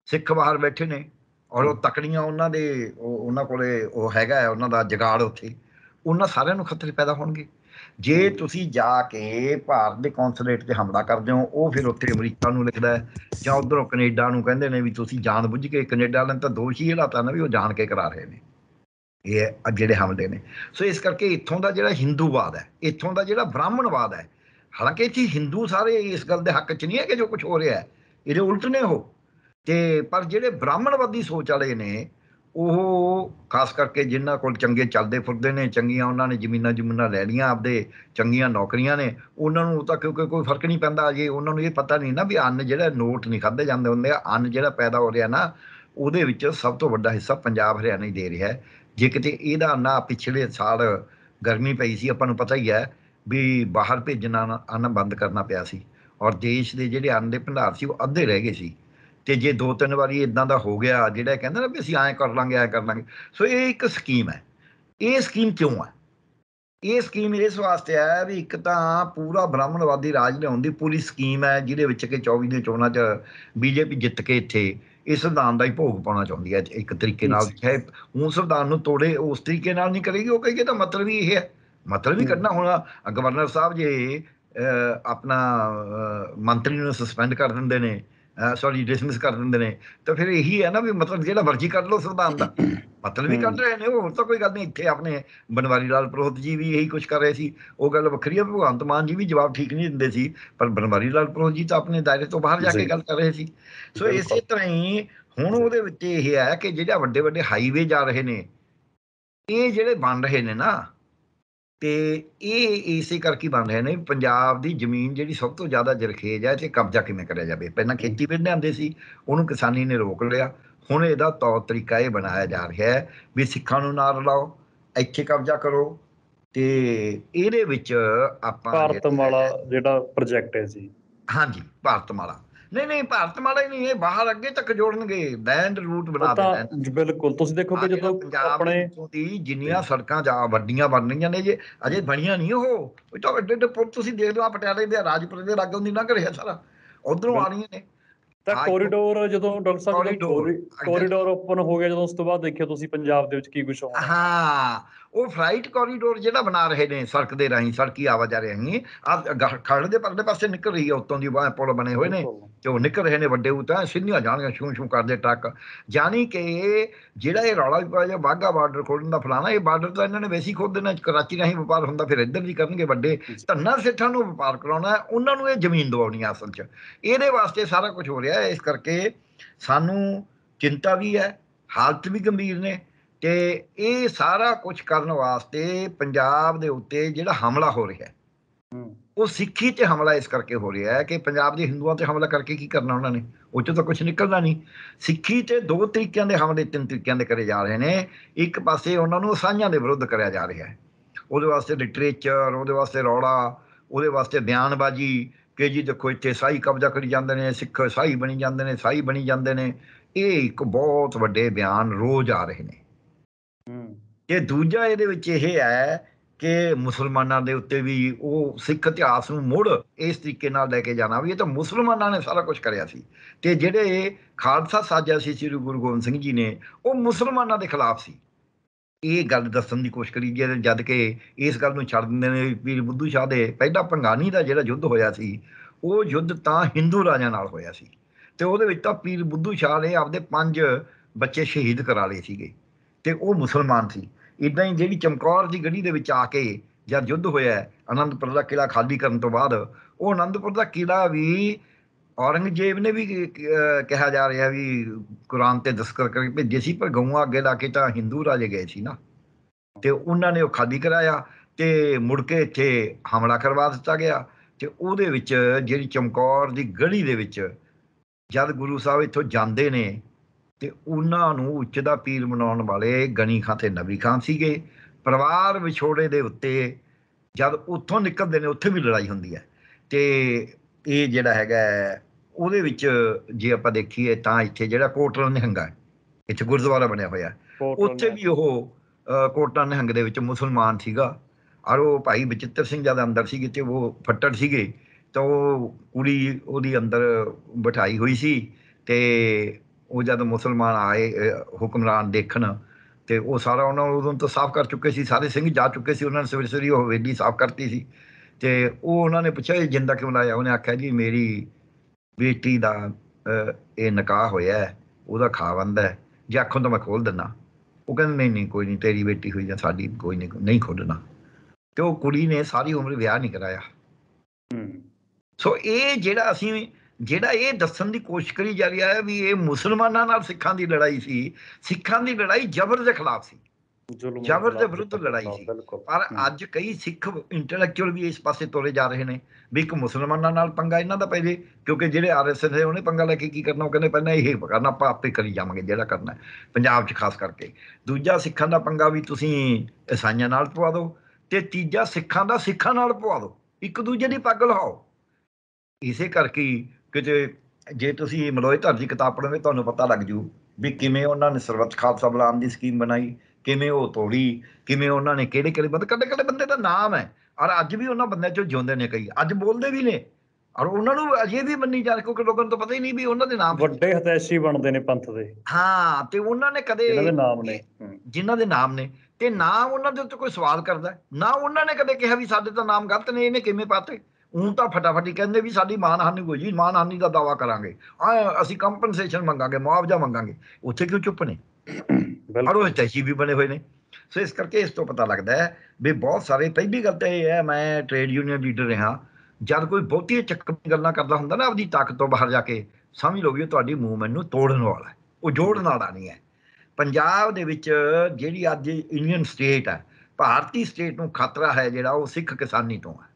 Speaker 2: ਸਿੱਖ ਬਾਹਰ ਬੈਠੇ ਨੇ ਔਰ ਉਹ ਤਕੜੀਆਂ ਉਹਨਾਂ ਦੇ ਉਹਨਾਂ ਕੋਲੇ ਉਹ ਹੈਗਾ ਉਹਨਾਂ ਦਾ ਜਗਾੜ ਉੱਥੇ ਉਹਨਾਂ ਸਾਰਿਆਂ ਨੂੰ ਖਤਰੇ ਪੈਦਾ ਹੋਣਗੇ। ਜੇ ਤੁਸੀਂ ਜਾ ਕੇ ਭਾਰਤ ਦੇ ਕੌਂਸੂਲੇਟ ਤੇ ਹਮਲਾ ਕਰਦੇ ਹੋ ਉਹ ਫਿਰ ਉੱਥੇ ਅਮਰੀਕਾ ਨੂੰ ਲਿਖਦਾ ਜਾਂ ਉਧਰੋਂ ਕੈਨੇਡਾ ਨੂੰ ਕਹਿੰਦੇ ਨੇ ਵੀ ਤੁਸੀਂ ਜਾਣ ਬੁੱਝ ਕੇ ਕੈਨੇਡਾ ਵਾਲਿਆਂ ਤਾਂ ਦੋਸ਼ੀ ਹਾਲਾਤਾਂ ਨਾ ਵੀ ਉਹ ਜਾਣ ਕੇ ਕਰਾ ਰਹੇ ਨੇ। ਇਹ ਜਿਹੜੇ ਹਮਲੇ ਨੇ। ਸੋ ਇਸ ਕਰਕੇ ਇੱਥੋਂ ਦਾ ਜਿਹੜਾ ਹਿੰਦੂਵਾਦ ਹੈ, ਇੱਥੋਂ ਦਾ ਜਿਹੜਾ ਬ੍ਰਾਹਮਣਵਾਦ ਹੈ, ਹਾਲਾਂਕਿ ਇੱਥੇ ਹਿੰਦੂ ਸਾਰੇ ਇਸ ਗੱਲ ਦੇ ਹੱਕ 'ਚ ਨਹੀਂ ਹੈ ਕਿ ਜੋ ਕੁਝ ਹੋ ਰਿਹਾ ਹੈ, ਇਹਦੇ ਉਲਟ ਨੇ ਉਹ। ਤੇ ਪਰ ਜਿਹੜੇ ਬ੍ਰਾਹਮਣਵਾਦੀ ਸੋਚ ਵਾਲੇ ਨੇ, ਉਹ ਖਾਸ ਕਰਕੇ ਜਿਨ੍ਹਾਂ ਕੋਲ ਚੰਗੇ ਚੱਲਦੇ ਫਿਰਦੇ ਨੇ, ਚੰਗੀਆਂ ਉਹਨਾਂ ਨੇ ਜ਼ਮੀਨਾਂ ਜ਼ਮੀਨਾਂ ਲੈ ਲੀਆਂ ਆਪਦੇ, ਚੰਗੀਆਂ ਨੌਕਰੀਆਂ ਨੇ, ਉਹਨਾਂ ਨੂੰ ਤਾਂ ਕਿਉਂਕਿ ਕੋਈ ਫ਼ਰਕ ਨਹੀਂ ਪੈਂਦਾ ਅਜੇ ਉਹਨਾਂ ਨੂੰ ਇਹ ਪਤਾ ਨਹੀਂ ਨਾ ਵੀ ਅੰਨ ਜਿਹੜਾ ਨੋਟ ਨਹੀਂ ਖਾਦੇ ਜਾਂਦੇ ਹੁੰਦੇ ਆ, ਅੰਨ ਜਿਹੜਾ ਪੈਦਾ ਹੋ ਰਿਹਾ ਨਾ, ਉਹਦੇ ਵਿੱਚ ਸਭ ਤੋਂ ਵੱਡਾ ਹਿੱਸਾ ਪੰਜਾਬ ਹਰਿਆਣਾ ਹੀ ਦੇ ਰਿਹਾ ਹੈ। ਜੇ ਕਿਤੇ ਇਹਦਾ ਨਾ ਪਿਛਲੇ ਸਾਲ ਗਰਮੀ ਪਈ ਸੀ, ਆਪਾਂ ਨੂੰ ਪਤਾ ਹੀ ਹੈ ਵੀ ਬਾਹਰ ਭੇਜਣਾ ਅੰਨ ਬੰਦ ਕਰਨਾ ਪਿਆ ਸੀ ਔਰ ਦੇਸ਼ ਦੇ ਜਿਹੜੇ ਅੰਨ ਦੇ ਭੰਡਾਰ ਸੀ, ਉਹ ਅੱਧੇ ਰਹਿ ਗਏ ਸੀ ਤੇ ਜੇ ਦੋ ਤਿੰਨ ਵਾਰੀ ਇਦਾਂ ਦਾ ਹੋ ਗਿਆ, ਜਿਹੜਾ ਕਹਿੰਦਾ ਨਾ ਵੀ ਅਸੀਂ ਐਂ ਕਰ ਲਾਂਗੇ, ਐਂ ਕਰ ਲਾਂਗੇ, ਸੋ ਇਹ ਇੱਕ ਸਕੀਮ ਹੈ। ਇਹ ਸਕੀਮ ਕਿਉਂ ਹੈ? ਇਹ ਸਕੀਮ ਇਸ ਵਾਸਤੇ ਹੈ ਵੀ ਇੱਕ ਤਾਂ ਪੂਰਾ ਬ੍ਰਾਹਮਣਵਾਦੀ ਰਾਜ ਲਿਆਉਣ ਦੀ ਪੂਰੀ ਸਕੀਮ ਹੈ, ਜਿਹਦੇ ਵਿੱਚ ਕਿ 24 ਦੇ ਚੋਣਾਂ 'ਚ ਬੀਜੇਪੀ ਜਿੱਤ ਕੇ ਇੱਥੇ ਇਸ ਸੰਵਿਧਾਨ ਦਾ ਹੀ ਭੋਗ ਪਾਉਣਾ ਚਾਹੁੰਦੀ ਹੈ ਇੱਕ ਤਰੀਕੇ ਨਾਲ ਹੈ ਉਹ ਸੰਵਿਧਾਨ ਨੂੰ ਤੋੜੇ ਉਸ ਤਰੀਕੇ ਨਾਲ ਨਹੀਂ ਕਰੇਗੀ ਉਹ ਕਹੇਗੀ ਤਾਂ ਮਤਲਬ ਹੀ ਇਹ ਹੈ। ਮਤਲਬ ਹੀ ਕਰਨਾ ਹੁਣ। ਗਵਰਨਰ ਸਾਹਿਬ ਜੇ ਆਪਣਾ ਮੰਤਰੀ ਨੂੰ ਸਸਪੈਂਡ ਕਰ ਦਿੰਦੇ ਨੇ ਸੌਰੀ ਡਿਸਮਿਸ ਕਰ ਦਿੰਦੇ ਨੇ। ਤਾਂ ਫਿਰ ਇਹੀ ਹੈ ਨਾ ਵੀ ਮਤਲਬ ਜਿਹੜਾ ਮਰਜ਼ੀ ਕਰ ਲਓ ਸੰਵਿਧਾਨ ਦਾ। ਮਤਲਬ ਵੀ ਕੱਢ ਰਹੇ ਨੇ ਹੋਰ ਤਾਂ ਕੋਈ ਗੱਲ ਨਹੀਂ ਇੱਥੇ ਆਪਣੇ ਬਨਵਾਰੀ ਲਾਲ ਪ੍ਰੋਹਤ ਜੀ ਵੀ ਇਹੀ ਕੁਝ ਕਰ ਰਹੇ ਸੀ। ਉਹ ਗੱਲ ਵੱਖਰੀ ਹੈ ਭਗਵੰਤ ਮਾਨ ਜੀ ਵੀ ਜਵਾਬ ਠੀਕ ਨਹੀਂ ਦਿੰਦੇ ਸੀ ਪਰ ਬਨਵਾਰੀ ਲਾਲ ਪ੍ਰੋਹਤ ਜੀ ਤਾਂ ਆਪਣੇ ਦਾਇਰੇ ਤੋਂ ਬਾਹਰ ਜਾ ਕੇ ਗੱਲ ਕਰ ਰਹੇ ਸੀ। ਸੋ ਇਸੇ ਤਰ੍ਹਾਂ ਹੀ ਹੁਣ ਉਹਦੇ ਵਿੱਚ ਇਹ ਹੈ ਕਿ ਜਿਹੜਾ ਵੱਡੇ ਵੱਡੇ ਹਾਈਵੇ ਜਾ ਰਹੇ ਨੇ ਇਹ ਜਿਹੜੇ ਬਣ ਰਹੇ ਨੇ ਨਾ ਤੇ ਇਹ ਇਸੇ ਕਰਕੇ ਬਣ ਰਹੇ ਨੇ ਪੰਜਾਬ ਦੀ ਜ਼ਮੀਨ ਜਿਹੜੀ ਸਭ ਤੋਂ ਜ਼ਿਆਦਾ ਜਰਖੇਜ ਹੈ ਤੇ ਕਬਜ਼ਾ ਕਿਵੇਂ ਕਰਿਆ ਜਾਵੇ? ਪਹਿਲਾਂ ਖੇਤੀ ਪਿੰਡ ਆਂਦੇ ਸੀ ਉਹਨੂੰ ਕਿਸਾਨੀ ਨੇ ਰੋਕ ਲਿਆ। ਹੁਣ ਇਹਦਾ ਤੌਰ ਤਰੀਕਾ ਇਹ ਬਣਾਇਆ ਜਾ ਰਿਹਾ ਹੈ ਵੀ ਸਿੱਖਾਂ ਨੂੰ ਨਾਲ ਲਾਓ ਇੱਥੇ ਕਬਜ਼ਾ ਕਰੋ ਤੇ ਇਹਦੇ ਵਿੱਚ ਆਪਾਂ
Speaker 1: ਭਾਰਤ
Speaker 2: ਜਿਹੜਾ
Speaker 1: ਮਾਲਾ
Speaker 2: ਹੈ-
Speaker 1: ਜਿਹੜਾ ਪ੍ਰੋਜੈਕਟ ਹੈ ਜੀ।
Speaker 2: ਹਾਂਜੀ ਭਾਰਤਮਾਲਾ। ਨਹੀਂ ਨਹੀਂ ਭਾਰਤਮਾਲਾ ਹੀ ਨਹੀਂ ਇਹ ਬਾਹਰ ਅੱਗੇ ਤੱਕ ਜੋੜਨਗੇ ਲੈਂਡ ਰੂਟ ਬਣਾ ਦੇਣਾ
Speaker 1: ਬਿਲਕੁਲ ਤੁਸੀਂ ਦੇਖੋ ਕਿ
Speaker 2: ਆਹ ਜਿਹੜਾ
Speaker 1: ਜਦੋਂ ਆਪਣੇ
Speaker 2: ਦੇ ਜਿੰਨੀਆਂ ਸੜਕਾਂ ਜਾ ਵੱਡੀਆਂ ਬਣ ਰਹੀਆਂ ਨੇ ਜੇ ਅਜੇ ਬਣੀਆਂ ਨਹੀਂ ਉਹ ਉਹ ਤਾਂ ਐਡੇ ਪੁਲ ਤੁਸੀਂ ਦੇਖ ਲਓ ਆ ਪਟਿਆਲੇ ਦੇ ਰਾਜਪੁਰ ਦੇ ਲਾਗੋਂ ਦੀ ਲੰਘ ਰਿਹਾ ਸਾਰਾ ਉਧਰੋਂ ਆ ਰਹੀਆਂ ਨੇ।
Speaker 1: ਤਾਂ ਕੋਰੀਡੋਰ ਜਦੋਂ ਡਾਕਟਰ ਸਾਹਿਬ
Speaker 2: ਕੋਰੀਡੋਰ
Speaker 1: ਓਪਨ ਹੋ ਗਿਆ ਜਦੋਂ ਉਸ ਤੋਂ ਬਾਅਦ ਦੇਖਿਓ ਤੁਸੀਂ ਪੰਜਾਬ ਦੇ ਵਿੱਚ ਕੀ ਕੁਝ ਹੋਣਾ।
Speaker 2: ਹਾਂ ਉਹ ਫਲਾਈਟ ਕੋਰੀਡੋਰ ਜਿਹੜਾ ਬਣਾ ਰਹੇ ਨੇ ਸੜਕ ਦੇ ਰਾਹੀਂ ਸੜਕੀ ਆਵਾਜਾਈ ਰਾਹੀਂ ਆ ਖੜ ਦੇ ਪਰਲੇ ਪਾਸੇ ਨਿਕਲ ਰਹੀ ਹੈ ਉੱਤੋਂ ਦੀ ਪੁਲ ਬਣੇ ਹੋਏ ਨੇ। ਤੇ ਉਹ ਨਿਕਲ ਰਹੇ ਨੇ ਵੱਡੇ ਉਤਾਂ ਸਿੱਧੀਆਂ ਜਾਣਗੀਆਂ ਛੂ ਛੂ ਕਰਦੇ ਟਰੱਕ। ਜਾਣੀ ਕਿ ਜਿਹੜਾ ਇਹ ਰੌਲਾ ਵੀ ਪਾਇਆ ਬਾਗਾ ਬਾਰਡਰ ਖੋਲਣ ਦਾ ਫਲਾਣਾ ਇਹ ਬਾਰਡਰ ਤਾਂ ਇਹਨਾਂ ਨੇ ਵੈਸੀ ਖੋਲ ਦੇਣਾ ਕਰਾਚੀ ਰਾਹੀਂ ਵਪਾਰ ਹੁੰਦਾ ਫਿਰ ਇੱਧਰ ਵੀ ਕਰਨਗੇ ਵੱਡੇ। ਧੰਨਾ ਸੇਠਾਂ ਨੂੰ ਵਪਾਰ ਕਰਾਉਣਾ ਉਹਨਾਂ ਨੂੰ ਇਹ ਜ਼ਮੀਨ ਦਿਵਾਉਣੀ ਅਸਲ 'ਚ। ਇਹਦੇ ਵਾਸਤੇ ਸਾਰਾ ਕੁਝ ਹੋ ਰਿਹਾ ਹੈ ਇਸ ਕਰਕੇ ਸਾਨੂੰ ਚਿੰਤਾ ਵੀ ਹੈ ਹਾਲਤ ਵੀ ਗੰਭੀਰ ਨੇ ਤੇ ਇਹ ਸਾਰਾ ਕੁਝ ਕਰਨ ਵਾਸਤੇ ਪੰਜਾਬ ਦੇ ਉੱਤੇ ਜਿਹੜਾ ਹਮਲਾ ਹੋ ਰਿਹਾ
Speaker 1: ਹੈ
Speaker 2: ਉਹ ਸਿੱਖੀ ਤੇ ਹਮਲਾ ਇਸ ਕਰਕੇ ਹੋ ਰਿਹਾ ਹੈ ਕਿ ਪੰਜਾਬ ਦੇ ਹਿੰਦੂਆਂ ਤੇ ਹਮਲਾ ਕਰਕੇ ਕੀ ਕਰਨਾ ਉਹਨਾਂ ਨੇ? ਉਹ 'ਚੋਂ ਤਾਂ ਕੁਝ ਨਿਕਲਦਾ ਨਹੀਂ। ਸਿੱਖੀ ਤੇ ਦੋ ਤਰੀਕਿਆਂ ਦੇ ਹਮਲੇ ਤਿੰਨ ਤਰੀਕਿਆਂ ਦੇ ਕਰੇ ਜਾ ਰਹੇ ਨੇ। ਇੱਕ ਪਾਸੇ ਉਹਨਾਂ ਨੂੰ ਸਾਂਝਾਂ ਦੇ ਵਿਰੁੱਧ ਕਰਿਆ ਜਾ ਰਿਹਾ ਹੈ। ਉਹਦੇ ਵਾਸਤੇ ਲਿਟਰੇਚਰ ਉਹਦੇ ਵਾਸਤੇ ਰੌਲਾ ਉਹਦੇ ਵਾਸਤੇ ਬਿਆਨਬਾਜ਼ੀ ਕਿ ਜੀ ਦੇਖੋ ਇੱਥੇ ਸਾਈ ਕਬਜ਼ਾ ਕਰੀ ਜਾਂਦੇ ਨੇ ਸਿੱਖ ਸਾਈ ਬਣੀ ਜਾਂਦੇ ਨੇ ਸਾਈ ਬਣੀ ਜਾਂਦੇ ਨੇ। ਇਹ ਇੱਕ ਬਹੁਤ ਵੱਡੇ ਬਿਆਨ ਰੋਜ਼ ਆ ਰਹੇ ਨੇ। ਤੇ ਦੂਜਾ ਇਹਦੇ ਵਿੱਚ ਇਹ ਹੈ ਕਿ ਮੁਸਲਮਾਨਾਂ ਦੇ ਉੱਤੇ ਵੀ ਉਹ ਸਿੱਖ ਇਤਿਹਾਸ ਨੂੰ ਮੁੜ ਇਸ ਤਰੀਕੇ ਨਾਲ ਲੈ ਕੇ ਜਾਣਾ ਵੀ ਇਹ ਤਾਂ ਮੁਸਲਮਾਨਾਂ ਨੇ ਸਾਰਾ ਕੁਝ ਕਰਿਆ ਸੀ। ਤੇ ਜਿਹੜੇ ਖਾਲਸਾ ਸਾਜਾ ਸੀ, ਸ੍ਰੀ ਗੁਰੂ ਗੋਬਿੰਦ ਸਿੰਘ ਜੀ ਨੇ, ਉਹ ਮੁਸਲਮਾਨਾਂ ਦੇ ਖਿਲਾਫ ਸੀ। ਇਹ ਗੱਲ ਦੱਸਣ ਦੀ ਕੋਸ਼ਿਸ਼ ਕਰੀ ਜੇ ਜਦ ਕਿ ਇਸ ਗੱਲ ਨੂੰ ਛੱਡ ਦਿੰਦੇ ਨੇ ਪੀਰ ਬੁੱਧੂ ਸ਼ਾਹ ਦੇ ਪਹਿਲਾ ਪੰਗਾਨੀ ਦਾ ਜਿਹੜਾ ਯੁੱਧ ਹੋਇਆ ਸੀ, ਉਹ ਯੁੱਧ ਤਾਂ ਹਿੰਦੂ ਰਾਜਿਆਂ ਨਾਲ ਹੋਇਆ ਸੀ। ਤੇ ਉਹਦੇ ਵਿੱਚ ਤਾਂ ਪੀਰ ਬੁੱਧੂ ਸ਼ਾਹ ਨੇ ਆਪਦੇ ਪੰਜ ਬੱਚੇ ਸ਼ਹੀਦ ਕਰਾ ਲਏ ਸੀਗੇ। ਤੇ ਉਹ ਮੁਸਲਮਾਨ ਸੀ। ਇਦਾਂ ਹੀ ਜਿਹੜੀ ਚਮਕੌਰ ਦੀ ਗੜੀ ਦੇ ਵਿੱਚ ਆ ਕੇ ਜਦ ਯੁੱਧ ਹੋਇਆ ਅਨੰਦਪੁਰ ਦਾ ਕਿਲਾ ਖਾਲੀ ਕਰਨ ਤੋਂ ਬਾਅਦ, ਉਹ ਅਨੰਦਪੁਰ ਦਾ ਕਿਲਾ ਵੀ ਔਰੰਗਜ਼ੇਬ ਨੇ ਵੀ ਕਿਹਾ ਜਾ ਰਿਹਾ ਵੀ ਕੁਰਾਨ ਤੇ ਦਸਤਖਤ ਕਰਕੇ ਭੇਜੇ ਸੀ, ਪਰ ਗਊਆਂ ਅੱਗੇ ਲਾ ਕੇ ਤਾਂ ਹਿੰਦੂ ਰਾਜੇ ਗਏ ਸੀ ਨਾ। ਤੇ ਉਹਨਾਂ ਨੇ ਉਹ ਖਾਲੀ ਕਰਾਇਆ ਤੇ ਮੁੜ ਕੇ ਇੱਥੇ ਹਮਲਾ ਕਰਵਾ ਦਿੱਤਾ ਗਿਆ ਤੇ ਉਹਦੇ ਵਿੱਚ ਜਿਹੜੀ ਚਮਕੌਰ ਦੀ ਗੜੀ ਦੇ ਵਿੱਚ ਜਦ ਗੁਰੂ ਸਾਹਿਬ ਇੱਥੋਂ ਜਾਂਦੇ ਨੇ ਤੇ ਉਹਨਾਂ ਨੂੰ ਉੱਚ ਦਾ ਪੀਰ ਮਨਾਉਣ ਵਾਲੇ ਗਣੀ ਖਾਂ ਤੇ ਨਬੀ ਖਾਂ ਸੀਗੇ। ਪਰਿਵਾਰ ਵਿਛੋੜੇ ਦੇ ਉੱਤੇ ਜਦ ਉੱਥੋਂ ਨਿਕਲਦੇ ਨੇ ਉੱਥੇ ਵੀ ਲੜਾਈ ਹੁੰਦੀ ਹੈ। ਤੇ ਇਹ ਜਿਹੜਾ ਹੈਗਾ ਉਹਦੇ ਵਿੱਚ ਜੇ ਆਪਾਂ ਦੇਖੀਏ ਤਾਂ ਇੱਥੇ ਜਿਹੜਾ ਕੋਟਲਾ ਨਿਹੰਗਾ ਇੱਥੇ ਗੁਰਦੁਆਰਾ ਬਣਿਆ ਹੋਇਆ। ਉੱਥੇ ਵੀ ਉਹ ਕੋਟਲਾ ਨਿਹੰਗ ਦੇ ਵਿੱਚ ਮੁਸਲਮਾਨ ਸੀਗਾ। ਔਰ ਉਹ ਭਾਈ ਬਚਿੱਤਰ ਸਿੰਘ ਜਦ ਅੰਦਰ ਸੀਗੇ ਤੇ ਉਹ ਫੱਟੜ ਸੀਗੇ ਤਾਂ ਉਹ ਕੁੜੀ ਉਹਦੀ ਅੰਦਰ ਬਿਠਾਈ ਹੋਈ ਸੀ ਤੇ ਉਹ ਜਦ ਮੁਸਲਮਾਨ ਆਏ ਹੁਕਮਰਾਨ ਦੇਖਣ ਤੇ ਉਹ ਸਾਰਾ ਉਹਨਾਂ ਨੂੰ ਉਦੋਂ ਤਾਂ ਸਾਫ਼ ਕਰ ਚੁੱਕੇ ਸੀ ਸਾਰੇ ਸਿੰਘ ਜਾ ਚੁੱਕੇ ਸੀ ਉਹਨਾਂ ਨੇ ਸਵੇਰੇ ਸਵੇਰੇ ਉਹ ਹਵੇਲੀ ਸਾਫ਼ ਕਰਤੀ ਸੀ ਤੇ ਉਹ ਉਹਨਾਂ ਨੇ ਪੁੱਛਿਆ ਇਹ ਜਿੰਦਾ ਕਿਉਂ ਲਾਇਆ? ਉਹਨੇ ਆਖਿਆ ਜੀ ਮੇਰੀ ਬੇਟੀ ਦਾ ਇਹ ਨਿਕਾਹ ਹੋਇਆ ਹੈ, ਉਹਦਾ ਖਾਵੰਦ ਹੈ ਜੇ ਆਖੋਂ ਤਾਂ ਮੈਂ ਖੋਲ ਦਿੰਦਾ। ਉਹ ਕਹਿੰਦੇ ਨਹੀਂ ਨਹੀਂ ਕੋਈ ਨਹੀਂ ਤੇਰੀ ਬੇਟੀ ਹੋਈ ਜਾਂ ਸਾਡੀ ਕੋਈ ਨਹੀਂ ਨਹੀਂ ਖੋਲਣਾ ਤੇ ਉਹ ਕੁੜੀ ਨੇ ਸਾਰੀ ਉਮਰ ਵਿਆਹ ਨਹੀਂ ਕਰਾਇਆ।
Speaker 1: ਹੂੰ।
Speaker 2: ਸੋ ਇਹ ਜਿਹੜਾ ਅਸੀਂ ਜਿਹੜਾ ਇਹ ਦੱਸਣ ਦੀ ਕੋਸ਼ਿਸ਼ ਕਰੀ ਜਾ ਰਿਹਾ ਹੈ ਵੀ ਇਹ ਮੁਸਲਮਾਨਾਂ ਨਾਲ ਸਿੱਖਾਂ ਦੀ ਲੜਾਈ ਸੀ ਸਿੱਖਾਂ ਦੀ ਲੜਾਈ ਜ਼ਬਰ ਦੇ ਖਿਲਾਫ ਸੀ ਜ਼ਬਰ ਦੇ ਵਿਰੁੱਧ ਲੜਾਈ ਸੀ। ਪਰ। ਅੱਜ ਕਈ ਸਿੱਖ ਇੰਟੈਲੈਕਚੁਅਲ ਵੀ ਇਸ ਪਾਸੇ ਤੋਰੇ ਜਾ ਰਹੇ ਨੇ ਵੀ ਇੱਕ ਮੁਸਲਮਾਨਾਂ ਨਾਲ ਪੰਗਾ ਇਹਨਾਂ ਦਾ ਪਹਿਲੇ ਕਿਉਂਕਿ ਜਿਹੜੇ ਆਰਐਸਐਸ ਨੇ ਉਹਨੇ ਪੰਗਾ ਲੈ ਕੇ ਕੀ ਕਰਨਾ ਉਹ ਕਹਿੰਦੇ ਪਹਿਲਾਂ ਇਹ ਕਰਨਾ ਆਪਾਂ ਆਪੇ ਕਰੀ ਜਾਵਾਂਗੇ ਜਿਹੜਾ ਕਰਨਾ ਪੰਜਾਬ 'ਚ ਖਾਸ ਕਰਕੇ ਦੂਜਾ ਸਿੱਖਾਂ ਦਾ ਪੰਗਾ ਵੀ ਤੁਸੀਂ ਈਸਾਈਆਂ ਨਾਲ ਪਵਾ ਦਿਓ ਤੇ ਤੀਜਾ ਸਿੱਖਾਂ ਦਾ ਸਿੱਖਾਂ ਨਾਲ ਪਵਾ ਦਿਓ ਇੱਕ ਦੂਜੇ ਦੀ ਪੱਗ ਲਹਾਓ ਇਸੇ ਕਰਕੇ ਹੀ ਕਿਤੇ ਜੇ ਤੁਸੀਂ ਮਲੋਏ ਧਰ ਦੀ ਕਿਤਾਬ ਪੜ੍ਹੋਗੇ ਤੁਹਾਨੂੰ ਪਤਾ ਲੱਗ ਜੂ ਵੀ ਕਿਵੇਂ ਉਹਨਾਂ ਨੇ ਸਰਬੱਤ ਖਾਲਸਾ ਬੁਲਾਉਣ ਦੀ ਸਕੀਮ ਬਣਾਈ ਕਿਵੇਂ ਉਹ ਤੋੜੀ ਕਿਵੇਂ ਉਹਨਾਂ ਨੇ ਕਿਹੜੇ ਕਿਹੜੇ ਬੰਦੇ ਕੱਡੇ ਕੱਡੇ ਬੰਦੇ ਦਾ ਨਾਮ ਹੈ। ਔਰ ਅੱਜ ਵੀ ਉਹਨਾਂ ਬੰਦਿਆਂ ਚੋਂ ਜਿਉਂਦੇ ਨੇ ਕਈ ਅੱਜ ਬੋਲਦੇ ਵੀ ਨੇ। ਔਰ ਉਹਨਾਂ ਨੂੰ ਅਜੇ ਵੀ ਮੰਨੀ ਜਾ ਕਿਉਂਕਿ ਲੋਕਾਂ ਨੂੰ ਤਾਂ ਪਤਾ ਹੀ ਨਹੀਂ ਵੀ ਉਹਨਾਂ ਦੇ ਨਾਮ
Speaker 1: ਵੱਡੇ ਹਤੈਸ਼ੀ ਬਣਦੇ ਨੇ ਪੰਥ ਦੇ।
Speaker 2: ਹਾਂ ਤੇ ਉਹਨਾਂ ਨੇ ਕਦੇ
Speaker 1: ਇਹਨਾਂ ਦੇ ਨਾਮ ਨੇ।
Speaker 2: ਜਿਨ੍ਹਾਂ ਦੇ ਨਾਮ ਨੇ। ਤੇ ਨਾ ਉਹਨਾਂ ਦੇ ਉੱਤੇ ਕੋਈ ਸਵਾਲ ਕਰਦਾ। ਨਾ ਉਹਨਾਂ ਨੇ ਕਦੇ ਕਿਹਾ ਵੀ ਸਾਡੇ ਤਾਂ ਨਾਮ ਗਲਤ ਨੇ ਇਹਨੇ ਕਿਵੇਂ ਪਾਤੇ? ਉਹ ਤਾਂ ਫਟਾਫਟ ਹੀ ਕਹਿੰਦੇ ਵੀ ਸਾਡੀ ਮਾਨਹਾਨੀ ਹੋਈ ਜੀ ਮਾਨਹਾਨੀ ਦਾ ਦਾਵਾ ਕਰਾਂਗੇ। ਆ ਅਸੀਂ ਕੰਪਨਸੇਸ਼ਨ ਮੰਗਾਂਗੇ ਮੁਆਵਜ਼ਾ ਮੰਗਾਂਗੇ। ਉੱਥੇ ਕਿਉਂ ਚੁੱਪ ਨੇ? ਔਰ
Speaker 1: ਬਿਲਕੁਲ
Speaker 2: ਉਹ ਤੈਸ਼ੀ ਵੀ ਬਣੇ ਹੋਏ ਨੇ। ਸੋ ਇਸ ਕਰਕੇ ਇਸ ਤੋਂ ਪਤਾ ਲੱਗਦਾ ਹੈ ਵੀ ਬਹੁਤ ਸਾਰੇ ਪਹਿਲੀ ਗੱਲ ਤਾਂ ਇਹ ਹੈ ਮੈਂ ਟ੍ਰੇਡ ਯੂਨੀਅਨ ਲੀਡਰ ਰਿਹਾ। ਜਦ ਕੋਈ ਬਹੁਤੀ ਚੱਕਵੀਂ ਗੱਲਾਂ ਕਰਦਾ ਹੁੰਦਾ ਨਾ ਆਪਣੀ ਤਾਕਤ ਤੋਂ ਬਾਹਰ ਜਾ ਕੇ ਸਮਝ ਲਓ ਵੀ ਤੁਹਾਡੀ ਮੂਵਮੈਂਟ ਨੂੰ ਤੋੜਨ ਵਾਲਾ ਹੈ। ਉਹ ਜੋੜਨ ਵਾਲਾ ਨਹੀਂ ਹੈ। ਪੰਜਾਬ ਦੇ ਵਿੱਚ ਜਿਹੜੀ ਅੱਜ ਇੰਡੀਅਨ ਸਟੇਟ ਹੈ ਭਾਰਤੀ ਸਟੇਟ ਨੂੰ ਖਤਰਾ ਹੈ ਜਿਹੜਾ ਉਹ ਸਿੱਖ ਕਿਸਾਨੀ ਤੋਂ ਹੂੰ।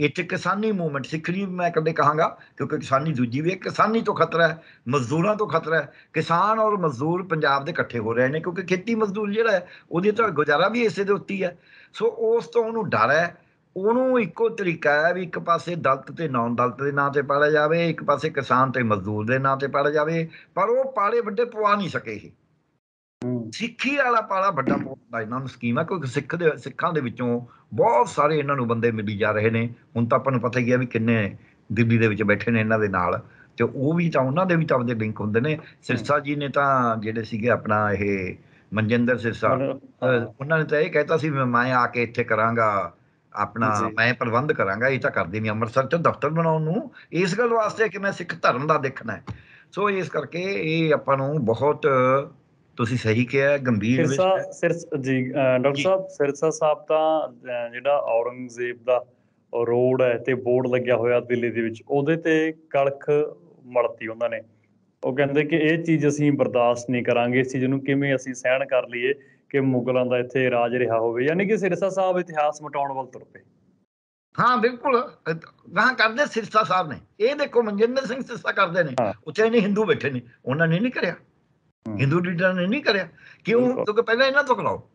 Speaker 2: ਇੱਥੇ ਕਿਸਾਨੀ ਮੂਵਮੈਂਟ ਸਿੱਖ ਮੈਂ ਕਦੇ ਕਹਾਂਗਾ, ਕਿਉਂਕਿ ਕਿਸਾਨੀ ਦੂਜੀ ਵੀ ਹੈ, ਕਿਸਾਨੀ ਤੋਂ ਖਤਰਾ ਹੈ, ਮਜ਼ਦੂਰਾਂ ਤੋਂ ਖਤਰਾ ਹੈ। ਕਿਸਾਨ ਔਰ ਮਜ਼ਦੂਰ ਪੰਜਾਬ ਦੇ ਇਕੱਠੇ ਹੋ ਰਹੇ ਨੇ, ਕਿਉਂਕਿ ਖੇਤੀ ਮਜ਼ਦੂਰ ਜਿਹੜਾ ਹੈ, ਉਹਦੀ ਤਾਂ ਗੁਜ਼ਾਰਾ ਵੀ ਇਸੇ ਦੇ ਉੱਤੇ ਹੈ ਸੋ ਉਸ ਤੋਂ ਉਹਨੂੰ ਡਰ ਹੈ, ਉਹਨੂੰ ਇੱਕੋ ਤਰੀਕਾ ਹੈ ਵੀ ਇੱਕ ਪਾਸੇ ਦਲਤ ਤੇ ਨਾਨ ਦਲਤ ਦੇ ਨਾਂ ਤੇ ਪਾੜਿਆ ਜਾਵੇ, ਇੱਕ ਪਾਸੇ ਕਿਸਾਨ ਤੇ ਮਜ਼ਦੂਰ ਦੇ ਨਾਂ ਤੇ ਪਾੜਿਆ ਜਾਵੇ, ਪਰ ਉਹ ਪਾੜੇ ਵੱਡੇ ਪਵਾ ਨਹੀਂ ਸਕੇ ਇਹ। ਸਿੱਖੀ ਵਾਲਾ ਪਾਲਾ ਵੱਡਾ ਪਾਉਂਦਾ ਇਹਨਾਂ ਨੂੰ ਸਕੀਮ ਹੈ ਕਿਉਂਕਿ ਸਿੱਖ ਦੇ ਸਿੱਖਾਂ ਦੇ ਵਿੱਚੋਂ ਬਹੁਤ ਸਾਰੇ ਇਹਨਾਂ ਨੂੰ ਬੰਦੇ ਮਿਲੀ ਜਾ ਰਹੇ ਨੇ। ਹੁਣ ਤਾਂ ਆਪਾਂ ਨੂੰ ਪਤਾ ਹੀ ਹੈ ਵੀ ਕਿੰਨੇ ਦਿੱਲੀ ਦੇ ਵਿੱਚ ਬੈਠੇ ਨੇ ਇਹਨਾਂ ਦੇ ਨਾਲ। ਤੇ ਉਹ ਵੀ ਤਾਂ ਉਹਨਾਂ ਦੇ ਵੀ ਤਾਂ ਆਪਦੇ ਲਿੰਕ ਹੁੰਦੇ ਨੇ। ਸਿਰਸਾ ਜੀ ਨੇ ਤਾਂ ਜਿਹੜੇ ਸੀਗੇ ਆਪਣਾ ਇਹ ਮਨਜਿੰਦਰ ਸਿਰਸਾ ਉਹਨਾਂ ਨੇ ਤਾਂ ਇਹ ਕਹਿਤਾ ਸੀ ਮੈਂ ਆ ਕੇ ਇੱਥੇ ਕਰਾਂਗਾ ਆਪਣਾ। ਮੈਂ ਪ੍ਰਬੰਧ ਕਰਾਂਗਾ ਇਹ ਤਾਂ ਕਰਦੇ ਨਹੀਂ ਅੰਮ੍ਰਿਤਸਰ ਚ ਦਫ਼ਤਰ ਬਣਾਉਣ ਨੂੰ। ਇਸ ਗੱਲ ਵਾਸਤੇ ਕਿ ਮੈਂ ਸਿੱਖ ਧਰਮ ਦਾ ਦੇਖਣਾ ਹੈ। ਸੋ ਇਸ ਕਰਕੇ ਇਹ ਆਪਾਂ ਨੂੰ ਬਹੁਤ ਤੁਸੀਂ ਸਹੀ ਕਿਹਾ ਗੰਭੀਰ
Speaker 1: ਸਿਰਸਾ। ਸਿਰਸ ਜੀ ਡਾਕਟਰ। ਸਾਹਿਬ ਸਿਰਸਾ ਸਾਹਿਬ ਤਾਂ ਜਿਹੜਾ ਔਰੰਗਜ਼ੇਬ ਦਾ ਰੋਡ ਹੈ ਤੇ ਬੋਰਡ ਲੱਗਿਆ ਹੋਇਆ ਦਿੱਲੀ ਦੇ ਵਿੱਚ ਉਹਦੇ ਤੇ ਕਲਖ ਮਲਤੀ ਉਹਨਾਂ ਨੇ ਉਹ ਕਹਿੰਦੇ ਕਿ ਇਹ ਚੀਜ਼ ਅਸੀਂ ਬਰਦਾਸ਼ਤ ਨਹੀਂ ਕਰਾਂਗੇ ਇਸ ਚੀਜ਼ ਨੂੰ ਕਿਵੇਂ ਅਸੀਂ ਸਹਿਣ ਕਰ ਲਈਏ ਕਿ ਮੁਗਲਾਂ ਦਾ ਇੱਥੇ ਰਾਜ ਰਿਹਾ ਹੋਵੇ ਯਾਨੀ ਕਿ ਸਿਰਸਾ ਸਾਹਿਬ ਇਤਿਹਾਸ ਮਿਟਾਉਣ ਵੱਲ ਤੁਰ ਪਏ
Speaker 2: ਹਾਂ ਬਿਲਕੁਲ ਗਾਂ ਕਰਦੇ ਸਿਰਸਾ ਸਾਹਿਬ ਨੇ ਇਹ ਦੇਖੋ ਮਨਜਿੰਦਰ ਸਿੰਘ ਸਿਰਸਾ ਕਰਦੇ ਨੇ। ਉੱਥੇ ਇਹਨੇ ਹਿੰਦੂ ਬੈਠੇ ਨੇ ਉਹਨਾਂ ਨੇ ਨਹੀਂ ਕਰਿਆ। ਹਿੰਦੂ ਲੀਡਰਾਂ ਨੇ ਨਹੀਂ ਕਰਿਆ। ਕਿਉਂ। ਕਿਉਂਕਿ ਪਹਿਲਾਂ ਇਹਨਾਂ ਤੋਂ ਕਰਾਓ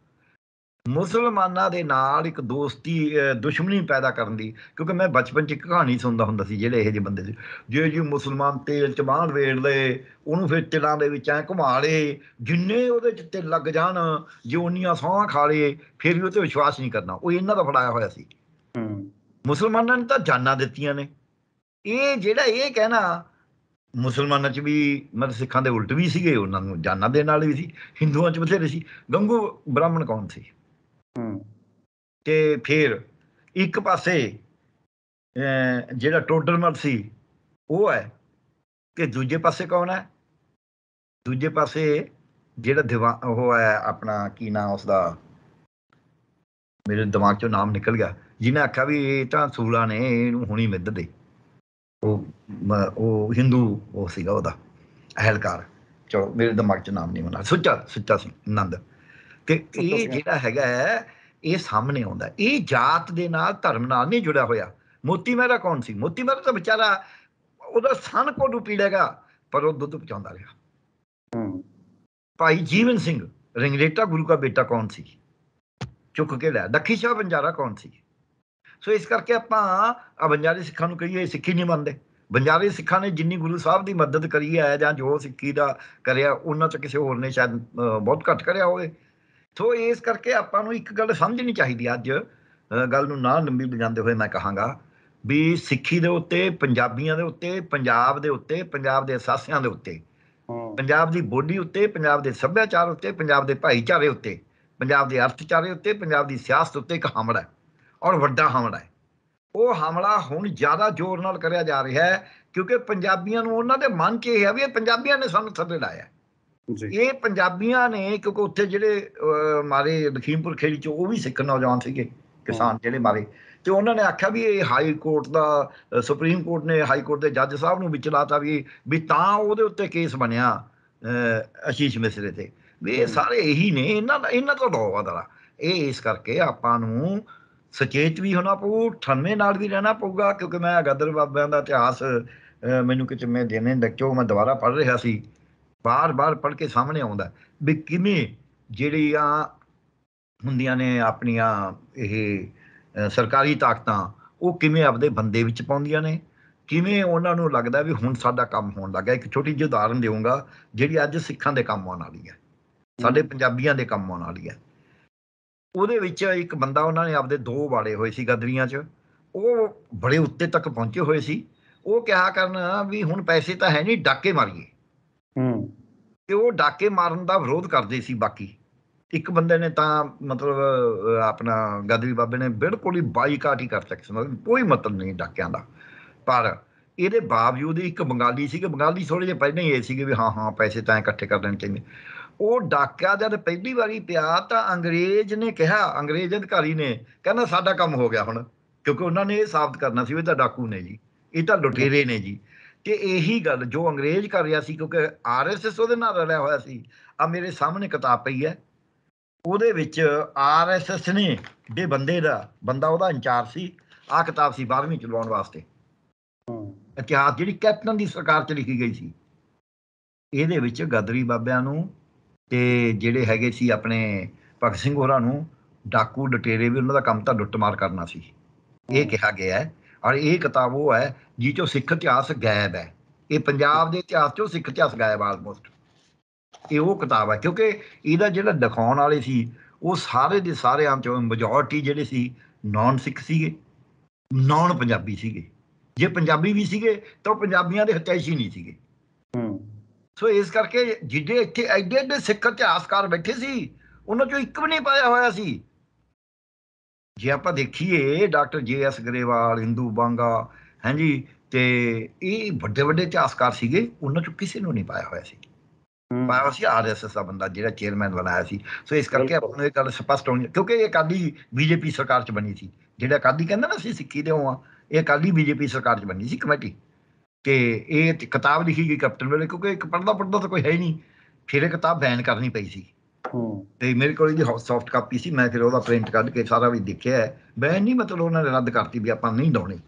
Speaker 2: ਮੁਸਲਮਾਨਾਂ ਦੇ ਨਾਲ ਇੱਕ ਦੋਸਤੀ ਦੁਸ਼ਮਣੀ ਪੈਦਾ ਕਰਨ ਦੀ। ਕਿਉਂਕਿ ਮੈਂ ਬਚਪਨ ਚ ਇੱਕ ਕਹਾਣੀ ਸੁਣਦਾ ਹੁੰਦਾ ਸੀ ਜਿਹੜੇ ਇਹੋ ਜਿਹੇ ਬੰਦੇ ਸੀ। ਜੇ ਜੀ ਮੁਸਲਮਾਨ ਤੇਲ ਚ ਬਾਹਰ ਵੇੜ ਲਏ ਉਹਨੂੰ ਫਿਰ ਤਿਲਾਂ ਦੇ ਵਿੱਚ ਐ ਘੁਮਾ ਲਏ ਜਿੰਨੇ ਉਹਦੇ ਚ ਤਿਲ ਲੱਗ ਜਾਣ ਜੇ ਉਨੀਆਂ ਸੌਹਾਂ ਖਾ ਲਏ ਫਿਰ ਵੀ ਉਹ ਤੇ ਵਿਸ਼ਵਾਸ ਨਹੀਂ ਕਰਨਾ। ਉਹ ਇਹਨਾਂ ਦਾ ਫੜਾਇਆ ਹੋਇਆ ਸੀ। ਮੁਸਲਮਾਨਾਂ ਨੇ ਤਾਂ ਜਾਨਾਂ ਦਿੱਤੀਆਂ ਨੇ। ਇਹ ਜਿਹੜਾ ਇਹ ਕਹਿਣਾ ਮੁਸਲਮਾਨਾਂ 'ਚ ਵੀ ਮਤਲਬ ਸਿੱਖਾਂ ਦੇ ਉਲਟ ਵੀ ਸੀਗੇ ਉਹਨਾਂ ਨੂੰ ਜਾਨਾਂ ਦੇ ਨਾਲ ਵੀ ਸੀ ਹਿੰਦੂਆਂ 'ਚ ਬਥੇਰੇ ਸੀ। ਗੰਗੂ ਬ੍ਰਾਹਮਣ ਕੌਣ ਸੀ?
Speaker 1: ਹੂੰ।
Speaker 2: ਤੇ ਫਿਰ ਇੱਕ ਪਾਸੇ ਜਿਹੜਾ ਟੋਡਰਮਲ ਸੀ ਉਹ ਹੈ ਕਿ ਦੂਜੇ ਪਾਸੇ ਕੌਣ ਹੈ? ਦੂਜੇ ਪਾਸੇ ਜਿਹੜਾ ਦੀਵਾ ਉਹ ਹੈ ਆਪਣਾ ਕੀ ਨਾਮ ਉਸਦਾ? ਮੇਰੇ ਦਿਮਾਗ ਚੋਂ ਨਾਮ ਨਿਕਲ ਗਿਆ। ਜਿਹਨੇ ਆਖਿਆ ਵੀ ਇਹ ਤਾਂ ਸੂਲਾ ਨੇ ਇਹਨੂੰ ਹੁਣੀ ਮਿੱਧ ਦੇ। ਉਹ ਹਿੰਦੂ ਉਹ ਸੀਗਾ ਉਹਦਾ ਅਹਿਲਕਾਰ। ਚਲੋ ਮੇਰੇ ਦਿਮਾਗ 'ਚ ਨਾਮ ਨਹੀਂ ਮਨਾ ਸੁੱਚਾ ਸੁੱਚਾ ਸਿੰਘ ਨੰਦ ਕਿ
Speaker 1: ਸੁੱਚਾ
Speaker 2: ਇਹ। ਜਿਹੜਾ ਹੈਗਾ ਹੈ, ਇਹ ਸਾਹਮਣੇ ਆਉਂਦਾ। ਇਹ ਜਾਤ ਦੇ ਨਾਲ ਧਰਮ ਨਾਲ ਨਹੀਂ ਜੁੜਿਆ ਹੋਇਆ। ਮੋਤੀ ਮਹਿਰਾ ਕੌਣ ਸੀ? ਮੋਤੀ ਮਹਿਰਾ ਤਾਂ ਵਿਚਾਰਾ ਉਹਦਾ ਸਨ ਕੋਡੂ ਪੀੜੇਗਾ ਪਰ ਉਹ ਦੁੱਧ ਪਹੁੰਚਾਉਂਦਾ ਰਿਹਾ।
Speaker 1: ਹੂੰ।
Speaker 2: ਭਾਈ ਜੀਵਨ ਸਿੰਘ ਰਿੰਗਰੇਟਾ ਗੁਰੂ ਦਾ ਬੇਟਾ ਕੌਣ ਸੀ? ਚੁੱਕ ਕੇ ਲਿਆ ਦੱਖੀ ਸ਼ਾਹ ਬੰਜਾਰਾ ਕੌਣ ਸੀ? ਸੋ ਇਸ ਕਰਕੇ ਆਪਾਂ ਆ ਬੰਜਾਰੀ ਸਿੱਖਾਂ ਨੂੰ ਕਹੀਏ ਸਿੱਖੀ ਨਹੀਂ ਮੰਨਦੇ। ਬੰਜਾਰੀ ਸਿੱਖਾਂ ਨੇ ਜਿੰਨੀ ਗੁਰੂ ਸਾਹਿਬ ਦੀ ਮਦਦ ਕਰੀ ਹੈ ਜਾਂ ਜੋ ਸਿੱਖੀ ਦਾ ਕਰਿਆ ਉਹਨਾਂ ਚ ਕਿਸੇ ਹੋਰ ਨੇ ਸ਼ਾਇਦ ਬਹੁਤ ਘੱਟ ਕਰਿਆ ਹੋਵੇ। ਸੋ ਇਸ ਕਰਕੇ ਆਪਾਂ ਨੂੰ ਇੱਕ ਗੱਲ ਸਮਝਣੀ ਚਾਹੀਦੀ ਅੱਜ। ਗੱਲ ਨੂੰ ਨਾ ਲੰਬੀ ਬਜਾਉਂਦੇ ਹੋਏ ਮੈਂ ਕਹਾਂਗਾ ਵੀ ਸਿੱਖੀ ਦੇ ਉੱਤੇ ਪੰਜਾਬੀਆਂ ਦੇ ਉੱਤੇ ਪੰਜਾਬ ਦੇ ਉੱਤੇ ਪੰਜਾਬ ਦੇ ਅਸਾਸਿਆਂ ਦੇ ਉੱਤੇ ਪੰਜਾਬ ਦੀ ਬੋਲੀ ਉੱਤੇ ਪੰਜਾਬ ਦੇ ਸੱਭਿਆਚਾਰ ਉੱਤੇ ਪੰਜਾਬ ਦੇ ਭਾਈਚਾਰੇ ਉੱਤੇ ਪੰਜਾਬ ਦੇ ਅਰਥਚਾਰੇ ਉੱਤੇ ਪੰਜਾਬ ਦੀ ਸਿਆਸਤ ਉੱਤੇ ਇੱਕ ਹਮਲਾ ਹੈ। ਔਰ ਵੱਡਾ ਹਮਲਾ ਹੈ। ਉਹ ਹਮਲਾ ਹੁਣ ਜ਼ਿਆਦਾ ਜ਼ੋਰ ਨਾਲ ਕਰਿਆ ਜਾ ਰਿਹਾ ਹੈ ਕਿਉਂਕਿ ਪੰਜਾਬੀਆਂ ਨੂੰ ਉਹਨਾਂ ਦੇ ਮਨ 'ਚ ਇਹ ਹੈ ਵੀ ਇਹ ਪੰਜਾਬੀਆਂ ਨੇ ਸਾਨੂੰ ਥੱਲੇ ਲਾਇਆ।
Speaker 1: ਜੀ।
Speaker 2: ਇਹ ਪੰਜਾਬੀਆਂ ਨੇ ਕਿਉਂਕਿ ਉੱਥੇ ਜਿਹੜੇ ਮਾਰੇ ਲਖੀਮਪੁਰ ਖੇੜੀ 'ਚ ਉਹ ਵੀ ਸਿੱਖ ਨੌਜਵਾਨ ਸੀਗੇ ਕਿਸਾਨ ਜਿਹੜੇ ਮਾਰੇ। ਤੇ ਉਹਨਾਂ ਨੇ ਆਖਿਆ ਵੀ ਇਹ ਹਾਈ ਕੋਰਟ ਦਾ ਸੁਪਰੀਮ ਕੋਰਟ ਨੇ ਹਾਈ ਕੋਰਟ ਦੇ ਜੱਜ ਸਾਹਿਬ ਨੂੰ ਵਿੱਚ ਲਾਤਾ ਵੀ ਵੀ ਤਾਂ ਉਹਦੇ ਉੱਤੇ ਕੇਸ ਬਣਿਆ ਅਹ, ਆਸ਼ੀਸ਼ ਮਿਸਰੇ ਤੇ। ਵੀ ਇਹ। ਸਾਰੇ ਇਹੀ ਨੇ ਇਹਨਾਂ ਦਾ ਇਹਨਾਂ ਤੋਂ ਲੋ ਦਰਾ ਇਹ ਇਸ ਕਰਕੇ ਆਪਾਂ ਨੂੰ ਸੁਚੇਤ ਵੀ ਹੋਣਾ ਪਊ ਠੰਮੇ ਨਾਲ ਵੀ ਰਹਿਣਾ ਪਊਗਾ ਕਿਉਂਕਿ ਮੈਂ ਗਦਰ ਬਾਬਿਆਂ ਦਾ ਇਤਿਹਾਸ ਮੈਨੂੰ ਕਿਤੇ ਮੈਂ ਦੇਣੇ ਲੱਚੋ ਮੈਂ ਦੁਬਾਰਾ ਪੜ੍ਹ ਰਿਹਾ ਸੀ। ਬਾਰ-ਬਾਰ ਪੜ੍ਹ ਕੇ ਸਾਹਮਣੇ ਆਉਂਦਾ ਵੀ ਕਿਵੇਂ ਜਿਹੜੀਆਂ ਹੁੰਦੀਆਂ ਨੇ ਆਪਣੀਆਂ ਇਹ ਸਰਕਾਰੀ ਤਾਕਤਾਂ ਉਹ ਕਿਵੇਂ ਆਪਦੇ ਬੰਦੇ ਵਿੱਚ ਪਾਉਂਦੀਆਂ ਨੇ। ਕਿਵੇਂ ਉਹਨਾਂ ਨੂੰ ਲੱਗਦਾ ਵੀ ਹੁਣ ਸਾਡਾ ਕੰਮ ਹੋਣ ਲੱਗਾ ਇੱਕ ਛੋਟੀ ਜਿਹੀ ਉਦਾਹਰਨ ਦੇਵਾਂਗਾ ਜਿਹੜੀ ਅੱਜ ਸਿੱਖਾਂ ਦੇ ਕੰਮ ਆਉਣ ਵਾਲੀ ਹੈ। ਸਾਡੇ ਪੰਜਾਬੀਆਂ ਦੇ ਕੰਮ ਆਉਣ ਵਾਲੀ ਹੈ। ਉਹਦੇ ਵਿੱਚ ਇੱਕ ਬੰਦਾ ਉਹਨਾਂ ਨੇ ਆਪਦੇ ਦੋ ਵਾੜੇ ਹੋਏ ਸੀ ਗਦਰੀਆਂ 'ਚ। ਉਹ ਬੜੇ ਉੱਤੇ ਤੱਕ ਪਹੁੰਚੇ ਹੋਏ ਸੀ। ਉਹ ਕਿਹਾ ਕਰਨ ਵੀ ਹੁਣ ਪੈਸੇ ਤਾਂ ਹੈ ਨਹੀਂ ਡਾਕੇ ਮਾਰੀਏ।
Speaker 1: ਹੂੰ।
Speaker 2: ਤੇ ਉਹ ਡਾਕੇ ਮਾਰਨ ਦਾ ਵਿਰੋਧ ਕਰਦੇ ਸੀ ਬਾਕੀ। ਇੱਕ ਬੰਦੇ ਨੇ ਤਾਂ ਮਤਲਬ ਆਪਣਾ ਗਦਰੀ ਬਾਬੇ ਨੇ ਬਿਲਕੁਲ ਹੀ ਬਾਈਕਾਟ ਹੀ ਕਰ ਸਕਦਾ ਮਤਲਬ ਕੋਈ ਮਤਲਬ ਨਹੀਂ ਡਾਕਿਆਂ ਦਾ। ਪਰ ਇਹਦੇ ਬਾਵਜੂਦ ਇੱਕ ਬੰਗਾਲੀ ਸੀਗੇ। ਬੰਗਾਲੀ ਥੋੜੇ ਜਿਹੇ ਪਹਿਲਾਂ ਹੀ ਇਹ ਸੀਗੇ ਵੀ ਹਾਂ ਹਾਂ ਪੈਸੇ ਤਾਂ ਇਕੱਠੇ ਕਰ ਲੈਣੇ ਚਾਹੀਦੇ। ਉਹ ਡਾਕਾ ਜਦ ਪਹਿਲੀ ਵਾਰੀ ਪਿਆ ਤਾਂ ਅੰਗਰੇਜ਼ ਨੇ ਕਿਹਾ ਅੰਗਰੇਜ਼ ਅਧਿਕਾਰੀ ਨੇ ਕਹਿੰਦਾ ਸਾਡਾ ਕੰਮ ਹੋ ਗਿਆ ਹੁਣ ਕਿਉਂਕਿ ਉਹਨਾਂ ਨੇ ਇਹ ਸਾਬਤ ਕਰਨਾ ਸੀ ਵੀ ਤਾਂ ਡਾਕੂ ਨੇ ਜੀ ਇਹ ਤਾਂ ਲੁਟੇਰੇ ਨੇ ਜੀ। ਤੇ ਇਹੀ ਗੱਲ ਜੋ ਅੰਗਰੇਜ਼ ਕਰ ਰਿਹਾ ਸੀ ਕਿਉਂਕਿ ਆਰਐਸਐਸ ਉਹਦੇ ਨਾਲ ਰਲਿਆ ਹੋਇਆ ਸੀ ਆ ਮੇਰੇ ਸਾਹਮਣੇ ਕਿਤਾਬ ਪਈ ਹੈ। ਉਹਦੇ ਵਿੱਚ ਆਰਐਸਐਸ ਨੇ ਦੇ ਬੰਦੇ ਦਾ ਬੰਦਾ ਉਹਦਾ ਇੰਚਾਰਜ ਸੀ ਆ ਕਿਤਾਬ ਸੀ 12ਵੀਂ ਚ ਲਵਾਉਣ ਵਾਸਤੇ। ਇਤਿਹਾਸ ਜਿਹੜੀ ਕੈਪਟਨ ਦੀ ਸਰਕਾਰ ਚ ਲਿਖੀ ਗਈ ਸੀ ਇਹਦੇ ਵਿੱਚ ਗਦਰੀ ਬਾਬਿਆਂ ਨੂੰ ਤੇ ਜਿਹੜੇ ਹੈਗੇ ਸੀ ਆਪਣੇ ਭਗਤ ਸਿੰਘ ਹੋਰਾਂ ਨੂੰ ਡਾਕੂ, ਡਟੇਰੇ ਵੀ ਉਹਨਾਂ ਦਾ ਕੰਮ ਤਾਂ ਲੁੱਟਮਾਰ ਕਰਨਾ ਸੀ। ਇਹ ਕਿਹਾ ਗਿਆ ਹੈ ਔਰ ਇਹ ਕਿਤਾਬ ਉਹ ਹੈ ਜਿਹ ਚੋਂ ਸਿੱਖ ਇਤਿਹਾਸ ਗਾਇਬ ਹੈ। ਇਹ ਪੰਜਾਬ ਦੇ ਇਤਿਹਾਸ ਚੋਂ ਸਿੱਖ ਇਤਿਹਾਸ ਗਾਇਬ ਆਲਮੋਸਟ ਇਹ ਉਹ ਕਿਤਾਬ ਹੈ ਕਿਉਂਕਿ ਇਹਦਾ ਜਿਹੜਾ ਦਿਖਾਉਣ ਵਾਲੇ ਸੀ, ਉਹ ਸਾਰੇ ਦੇ ਸਾਰਿਆਂ ਚੋਂ ਮੈਜੋਰਟੀ ਜਿਹੜੇ ਸੀ ਨਾਨ ਸਿੱਖ ਸੀਗੇ ਨਾਨ ਪੰਜਾਬੀ ਸੀਗੇ। ਜੇ ਪੰਜਾਬੀ ਵੀ ਸੀਗੇ ਤਾਂ ਉਹ ਪੰਜਾਬੀਆਂ ਦੇ ਹਤੈਸ਼ੀ ਨਹੀਂ ਸੀਗੇ।
Speaker 1: ਹੂੰ।
Speaker 2: ਸੋ ਇਸ ਕਰਕੇ ਜਿਹੜੇ ਇੱਥੇ ਐਡੇ ਐਡੇ ਸਿੱਖ ਇਤਿਹਾਸਕਾਰ ਬੈਠੇ ਸੀ ਉਹਨਾਂ ਚੋਂ ਇੱਕ ਵੀ ਨਹੀਂ ਪਾਇਆ ਹੋਇਆ ਸੀ। ਜੇ ਆਪਾਂ ਦੇਖੀਏ doctor J S Grewal Hindu ਬਾਂਗਾ ਹਾਂਜੀ ਤੇ ਇਹ ਵੱਡੇ ਵੱਡੇ ਇਤਿਹਾਸਕਾਰ ਸੀਗੇ ਉਹਨਾਂ ਚੋਂ ਕਿਸੇ ਨੂੰ ਨਹੀਂ ਪਾਇਆ ਹੋਇਆ ਸੀ। ਪਾਇਆ ਸੀ ਆਰਐਸਐਸ ਦਾ ਬੰਦਾ ਜਿਹੜਾ ਚੇਅਰਮੈਨ ਬਣਾਇਆ ਸੀ। ਸੋ ਇਸ ਕਰਕੇ। ਆਪਾਂ ਨੂੰ ਇਹ ਗੱਲ ਸਪਸ਼ਟ ਹੋਣੀ ਕਿਉਂਕਿ ਇਹ ਅਕਾਲੀ ਬੀਜੇਪੀ ਸਰਕਾਰ ਚ ਬਣੀ ਸੀ। ਜਿਹੜਾ ਅਕਾਲੀ ਕਹਿੰਦਾ ਨਾ ਅਸੀਂ ਸਿੱਖੀ ਦੇ ਹਾਂ ਇਹ ਅਕਾਲੀ ਬੀਜੇਪੀ ਸਰਕਾਰ ਚ ਬਣੀ ਸੀ ਕਮੇਟੀ। ਤੇ ਇਹ ਕਿਤਾਬ ਲਿਖੀ ਗਈ ਕੈਪਟਨ ਵੇਲੇ ਕਿਉਂਕਿ ਇੱਕ ਪੜਦਾ ਪੜਦਾ ਤਾਂ ਕੋਈ ਹੈ ਹੀ ਨਹੀਂ। ਫਿਰ ਇਹ ਕਿਤਾਬ ਬੈਨ ਕਰਨੀ ਪਈ ਸੀ।
Speaker 1: ਹੂੰ।
Speaker 2: ਤੇ ਮੇਰੇ ਕੋਲ ਇਹਦੀ ਸੌਫਟ ਕਾਪੀ ਸੀ ਮੈਂ ਫਿਰ ਉਹਦਾ ਪ੍ਰਿੰਟ ਕੱਢ ਕੇ ਸਾਰਾ ਵੀ ਦੇਖਿਆ ਬੈਨ ਨਹੀਂ ਮਤਲਬ ਉਹਨਾਂ ਨੇ ਰੱਦ ਕਰਤੀ ਵੀ ਆਪਾਂ ਨਹੀਂ ਲਾਉਣੀ।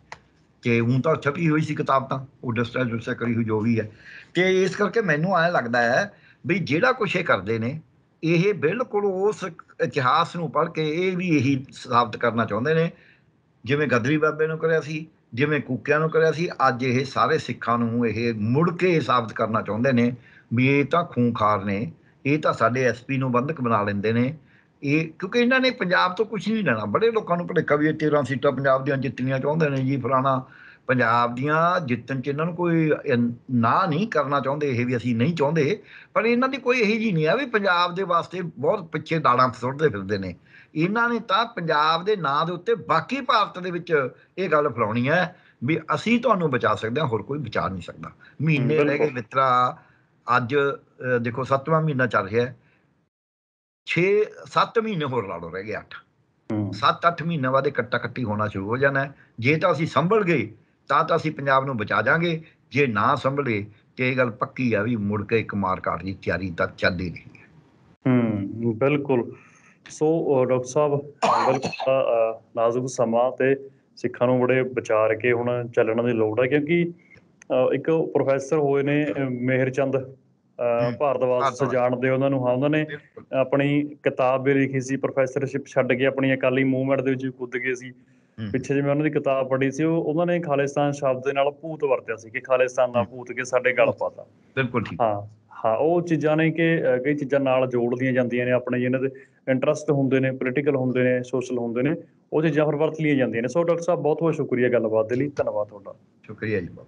Speaker 2: ਤੇ ਹੁਣ ਤਾਂ ਛਪੀ ਹੋਈ ਸੀ ਕਿਤਾਬ ਤਾਂ ਉਹ ਡਿਸਟ੍ਰੈਸ ਡਿਸਟ੍ਰੈਸ ਕਰੀ ਹੋਈ ਜੋ ਵੀ ਹੈ। ਤੇ ਇਸ ਕਰਕੇ ਮੈਨੂੰ ਐਂ ਲੱਗਦਾ ਹੈ ਵੀ ਜਿਹੜਾ ਕੁਛ ਇਹ ਕਰਦੇ ਨੇ ਇਹ ਬਿਲਕੁਲ ਉਸ ਇਤਿਹਾਸ ਨੂੰ ਪੜ੍ਹ ਕੇ ਇਹ ਵੀ ਇਹੀ ਸਾਬਤ ਕਰਨਾ ਚਾਹੁੰਦੇ ਨੇ। ਜਿਵੇਂ ਗਦਰੀ ਬਾਬੇ ਨੂੰ ਕਰਿਆ ਸੀ ਜਿਵੇਂ ਕੂਕਿਆਂ ਨੂੰ ਕਰਿਆ ਸੀ, ਅੱਜ ਇਹ ਸਾਰੇ ਸਿੱਖਾਂ ਨੂੰ ਇਹ ਮੁੜ ਕੇ ਇਹ ਸਾਬਤ ਕਰਨਾ ਚਾਹੁੰਦੇ ਨੇ ਵੀ ਇਹ ਤਾਂ ਖੂੰਖਾਰ ਨੇ, ਇਹ ਤਾਂ ਸਾਡੇ ਐਸਪੀ ਨੂੰ ਬੰਧਕ ਬਣਾ ਲੈਂਦੇ ਨੇ। ਇਹ ਕਿਉਂਕਿ ਇਹਨਾਂ ਨੇ ਪੰਜਾਬ ਤੋਂ ਕੁਝ ਨਹੀਂ ਲੈਣਾ। ਬੜੇ ਲੋਕਾਂ ਨੂੰ ਭੁਲੇਖਾ ਵੀ ਇਹ 13 ਸੀਟਾਂ ਪੰਜਾਬ ਦੀਆਂ ਜਿੱਤਣੀਆਂ ਚਾਹੁੰਦੇ ਨੇ ਜੀ ਫਲਾਣਾ। ਪੰਜਾਬ ਦੀਆਂ ਜਿੱਤਣ ਚ ਇਹਨਾਂ ਨੂੰ ਕੋਈ ਨਾ ਨਹੀਂ ਕਰਨਾ ਚਾਹੁੰਦੇ, ਇਹ ਵੀ ਅਸੀਂ ਨਹੀਂ ਚਾਹੁੰਦੇ। ਪਰ ਇਹਨਾਂ ਦੀ ਕੋਈ ਇਹੀ ਜੀ ਨਹੀਂ ਆ ਵੀ ਪੰਜਾਬ ਦੇ ਵਾਸਤੇ ਬਹੁਤ ਪਿੱਛੇ ਦਾੜਾਂ ਸੁੱਟਦੇ ਫਿਰਦੇ ਨੇ। ਇਹਨਾਂ ਨੇ ਤਾਂ ਪੰਜਾਬ ਦੇ ਨਾਂ ਦੇ ਉੱਤੇ ਬਾਕੀ ਭਾਰਤ ਦੇ ਵਿੱਚ ਇਹ ਗੱਲ ਫਲਾਉਣੀ ਹੈ ਵੀ ਅਸੀਂ ਤੁਹਾਨੂੰ ਬਚਾ ਸਕਦੇ ਹਾਂ ਹੋਰ ਕੋਈ ਬਚਾ ਨਹੀਂ ਸਕਦਾ। ਮਹੀਨੇ ਰਹਿ ਗਏ। ਮਿੱਤਰਾ ਅੱਜ ਦੇਖੋ 7ਵਾਂ ਮਹੀਨਾ ਚੱਲ ਰਿਹਾ ਹੈ। 6 7 ਮਹੀਨੇ ਹੋਰ ਲਾ ਲਓ ਰਹਿ ਗਏ 8
Speaker 1: ਹੂੰ।
Speaker 2: 7-8 ਮਹੀਨੇ ਬਾਅਦ ਇਹ ਕੱਟਾ ਕੱਟੀ ਹੋਣਾ ਸ਼ੁਰੂ ਹੋ ਜਾਣਾ ਜੇ ਤਾਂ ਅਸੀਂ ਸੰਭਲ ਗਏ ਤਾਂ ਤਾਂ ਅਸੀਂ ਪੰਜਾਬ ਨੂੰ ਬਚਾ ਜਾਾਂਗੇ ਜੇ ਨਾ ਸੰਭਲੇ ਤੇ ਇਹ ਗੱਲ ਪੱਕੀ ਆ ਵੀ ਮੁੜ ਕੇ ਇੱਕ ਮਾਰ ਕਾਟ ਦੀ ਤਿਆਰੀ ਤਾਂ ਚੱਲਦੀ ਰਹੀ ਹੈ।
Speaker 1: ਹੂੰ ਬਿਲਕੁਲ। ਸੋ ਡਾਕਟਰ ਸਾਹਿਬ ਬਿਲਕੁਲ ਨਾਜ਼ੁਕ ਸਮਾਂ ਤੇ ਸਿੱਖਾਂ ਨੂੰ ਬੜੇ ਵਿਚਾਰ ਕੇ ਹੁਣ ਚੱਲਣ ਦੀ ਲੋੜ ਹੈ ਕਿਉਂਕਿ ਇੱਕ ਪ੍ਰੋਫੈਸਰ ਹੋਏ ਨੇ ਅ, ਮੇਹਰ ਚੰਦ ਅ, ਭਾਰਦਵਾਜ
Speaker 2: ਭਾਰਦਵਾਜ।
Speaker 1: ਜਾਣਦੇ ਉਹਨਾਂ ਨੂੰ ਹਾਂ ਉਹਨਾਂ ਨੇ ਆਪਣੀ ਕਿਤਾਬ ਵੀ ਲਿਖੀ ਸੀ ਪ੍ਰੋਫੈਸਰਸ਼ਿਪ ਛੱਡ ਕੇ ਆਪਣੀ ਅਕਾਲੀ ਮੂਵਮੈਂਟ ਦੇ ਵਿੱਚ ਕੁੱਦ ਗਏ ਸੀ। ਪਿੱਛੇ ਜਿਵੇਂ ਉਹਨਾਂ ਦੀ ਕਿਤਾਬ ਪੜ੍ਹੀ ਸੀ ਉਹ ਉਹਨਾਂ ਨੇ ਖਾਲਿਸਤਾਨ ਸ਼ਬਦ ਦੇ ਨਾਲ ਭੂਤ ਵਰਤਿਆ ਸੀ ਕਿ ਖਾਲਿਸਤਾਨ ਦਾ ਭੂਤ ਕੇ ਸਾਡੇ ਗਲ ਪਾਤਾ।
Speaker 2: ਬਿਲਕੁਲ ਠੀਕ।
Speaker 1: ਹਾਂ ਹਾਂ ਉਹ ਚੀਜ਼ਾਂ ਨੇ ਕਿ ਕਈ ਚੀਜ਼ਾਂ ਨਾਲ ਜੋੜਦੀਆਂ ਜਾਂਦੀਆਂ ਨੇ ਆਪਣੇ ਜਿਹਨਾਂ ਦੇ ਇੰਟਰਸਟ ਹੁੰਦੇ ਨੇ ਪੋਲੀਟੀਕਲ ਹੁੰਦੇ ਨੇ ਸੋਸ਼ਲ ਹੁੰਦੇ ਨੇ, ਉਹ ਚੀਜ਼ਾਂ ਫਿਰ ਵਰਤ ਲਈਆਂ ਜਾਂਦੀਆਂ ਨੇ। ਸੋ ਡਾਕਟਰ ਸਾਹਿਬ, ਬਹੁਤ ਬਹੁਤ ਸ਼ੁਕਰੀਆ ਗੱਲਬਾਤ ਦੇ ਲਈ। ਧੰਨਵਾਦ ਤੁਹਾਡਾ।
Speaker 2: ਸ਼ੁਕਰੀਆ ਜੀ ਬਹੁਤ।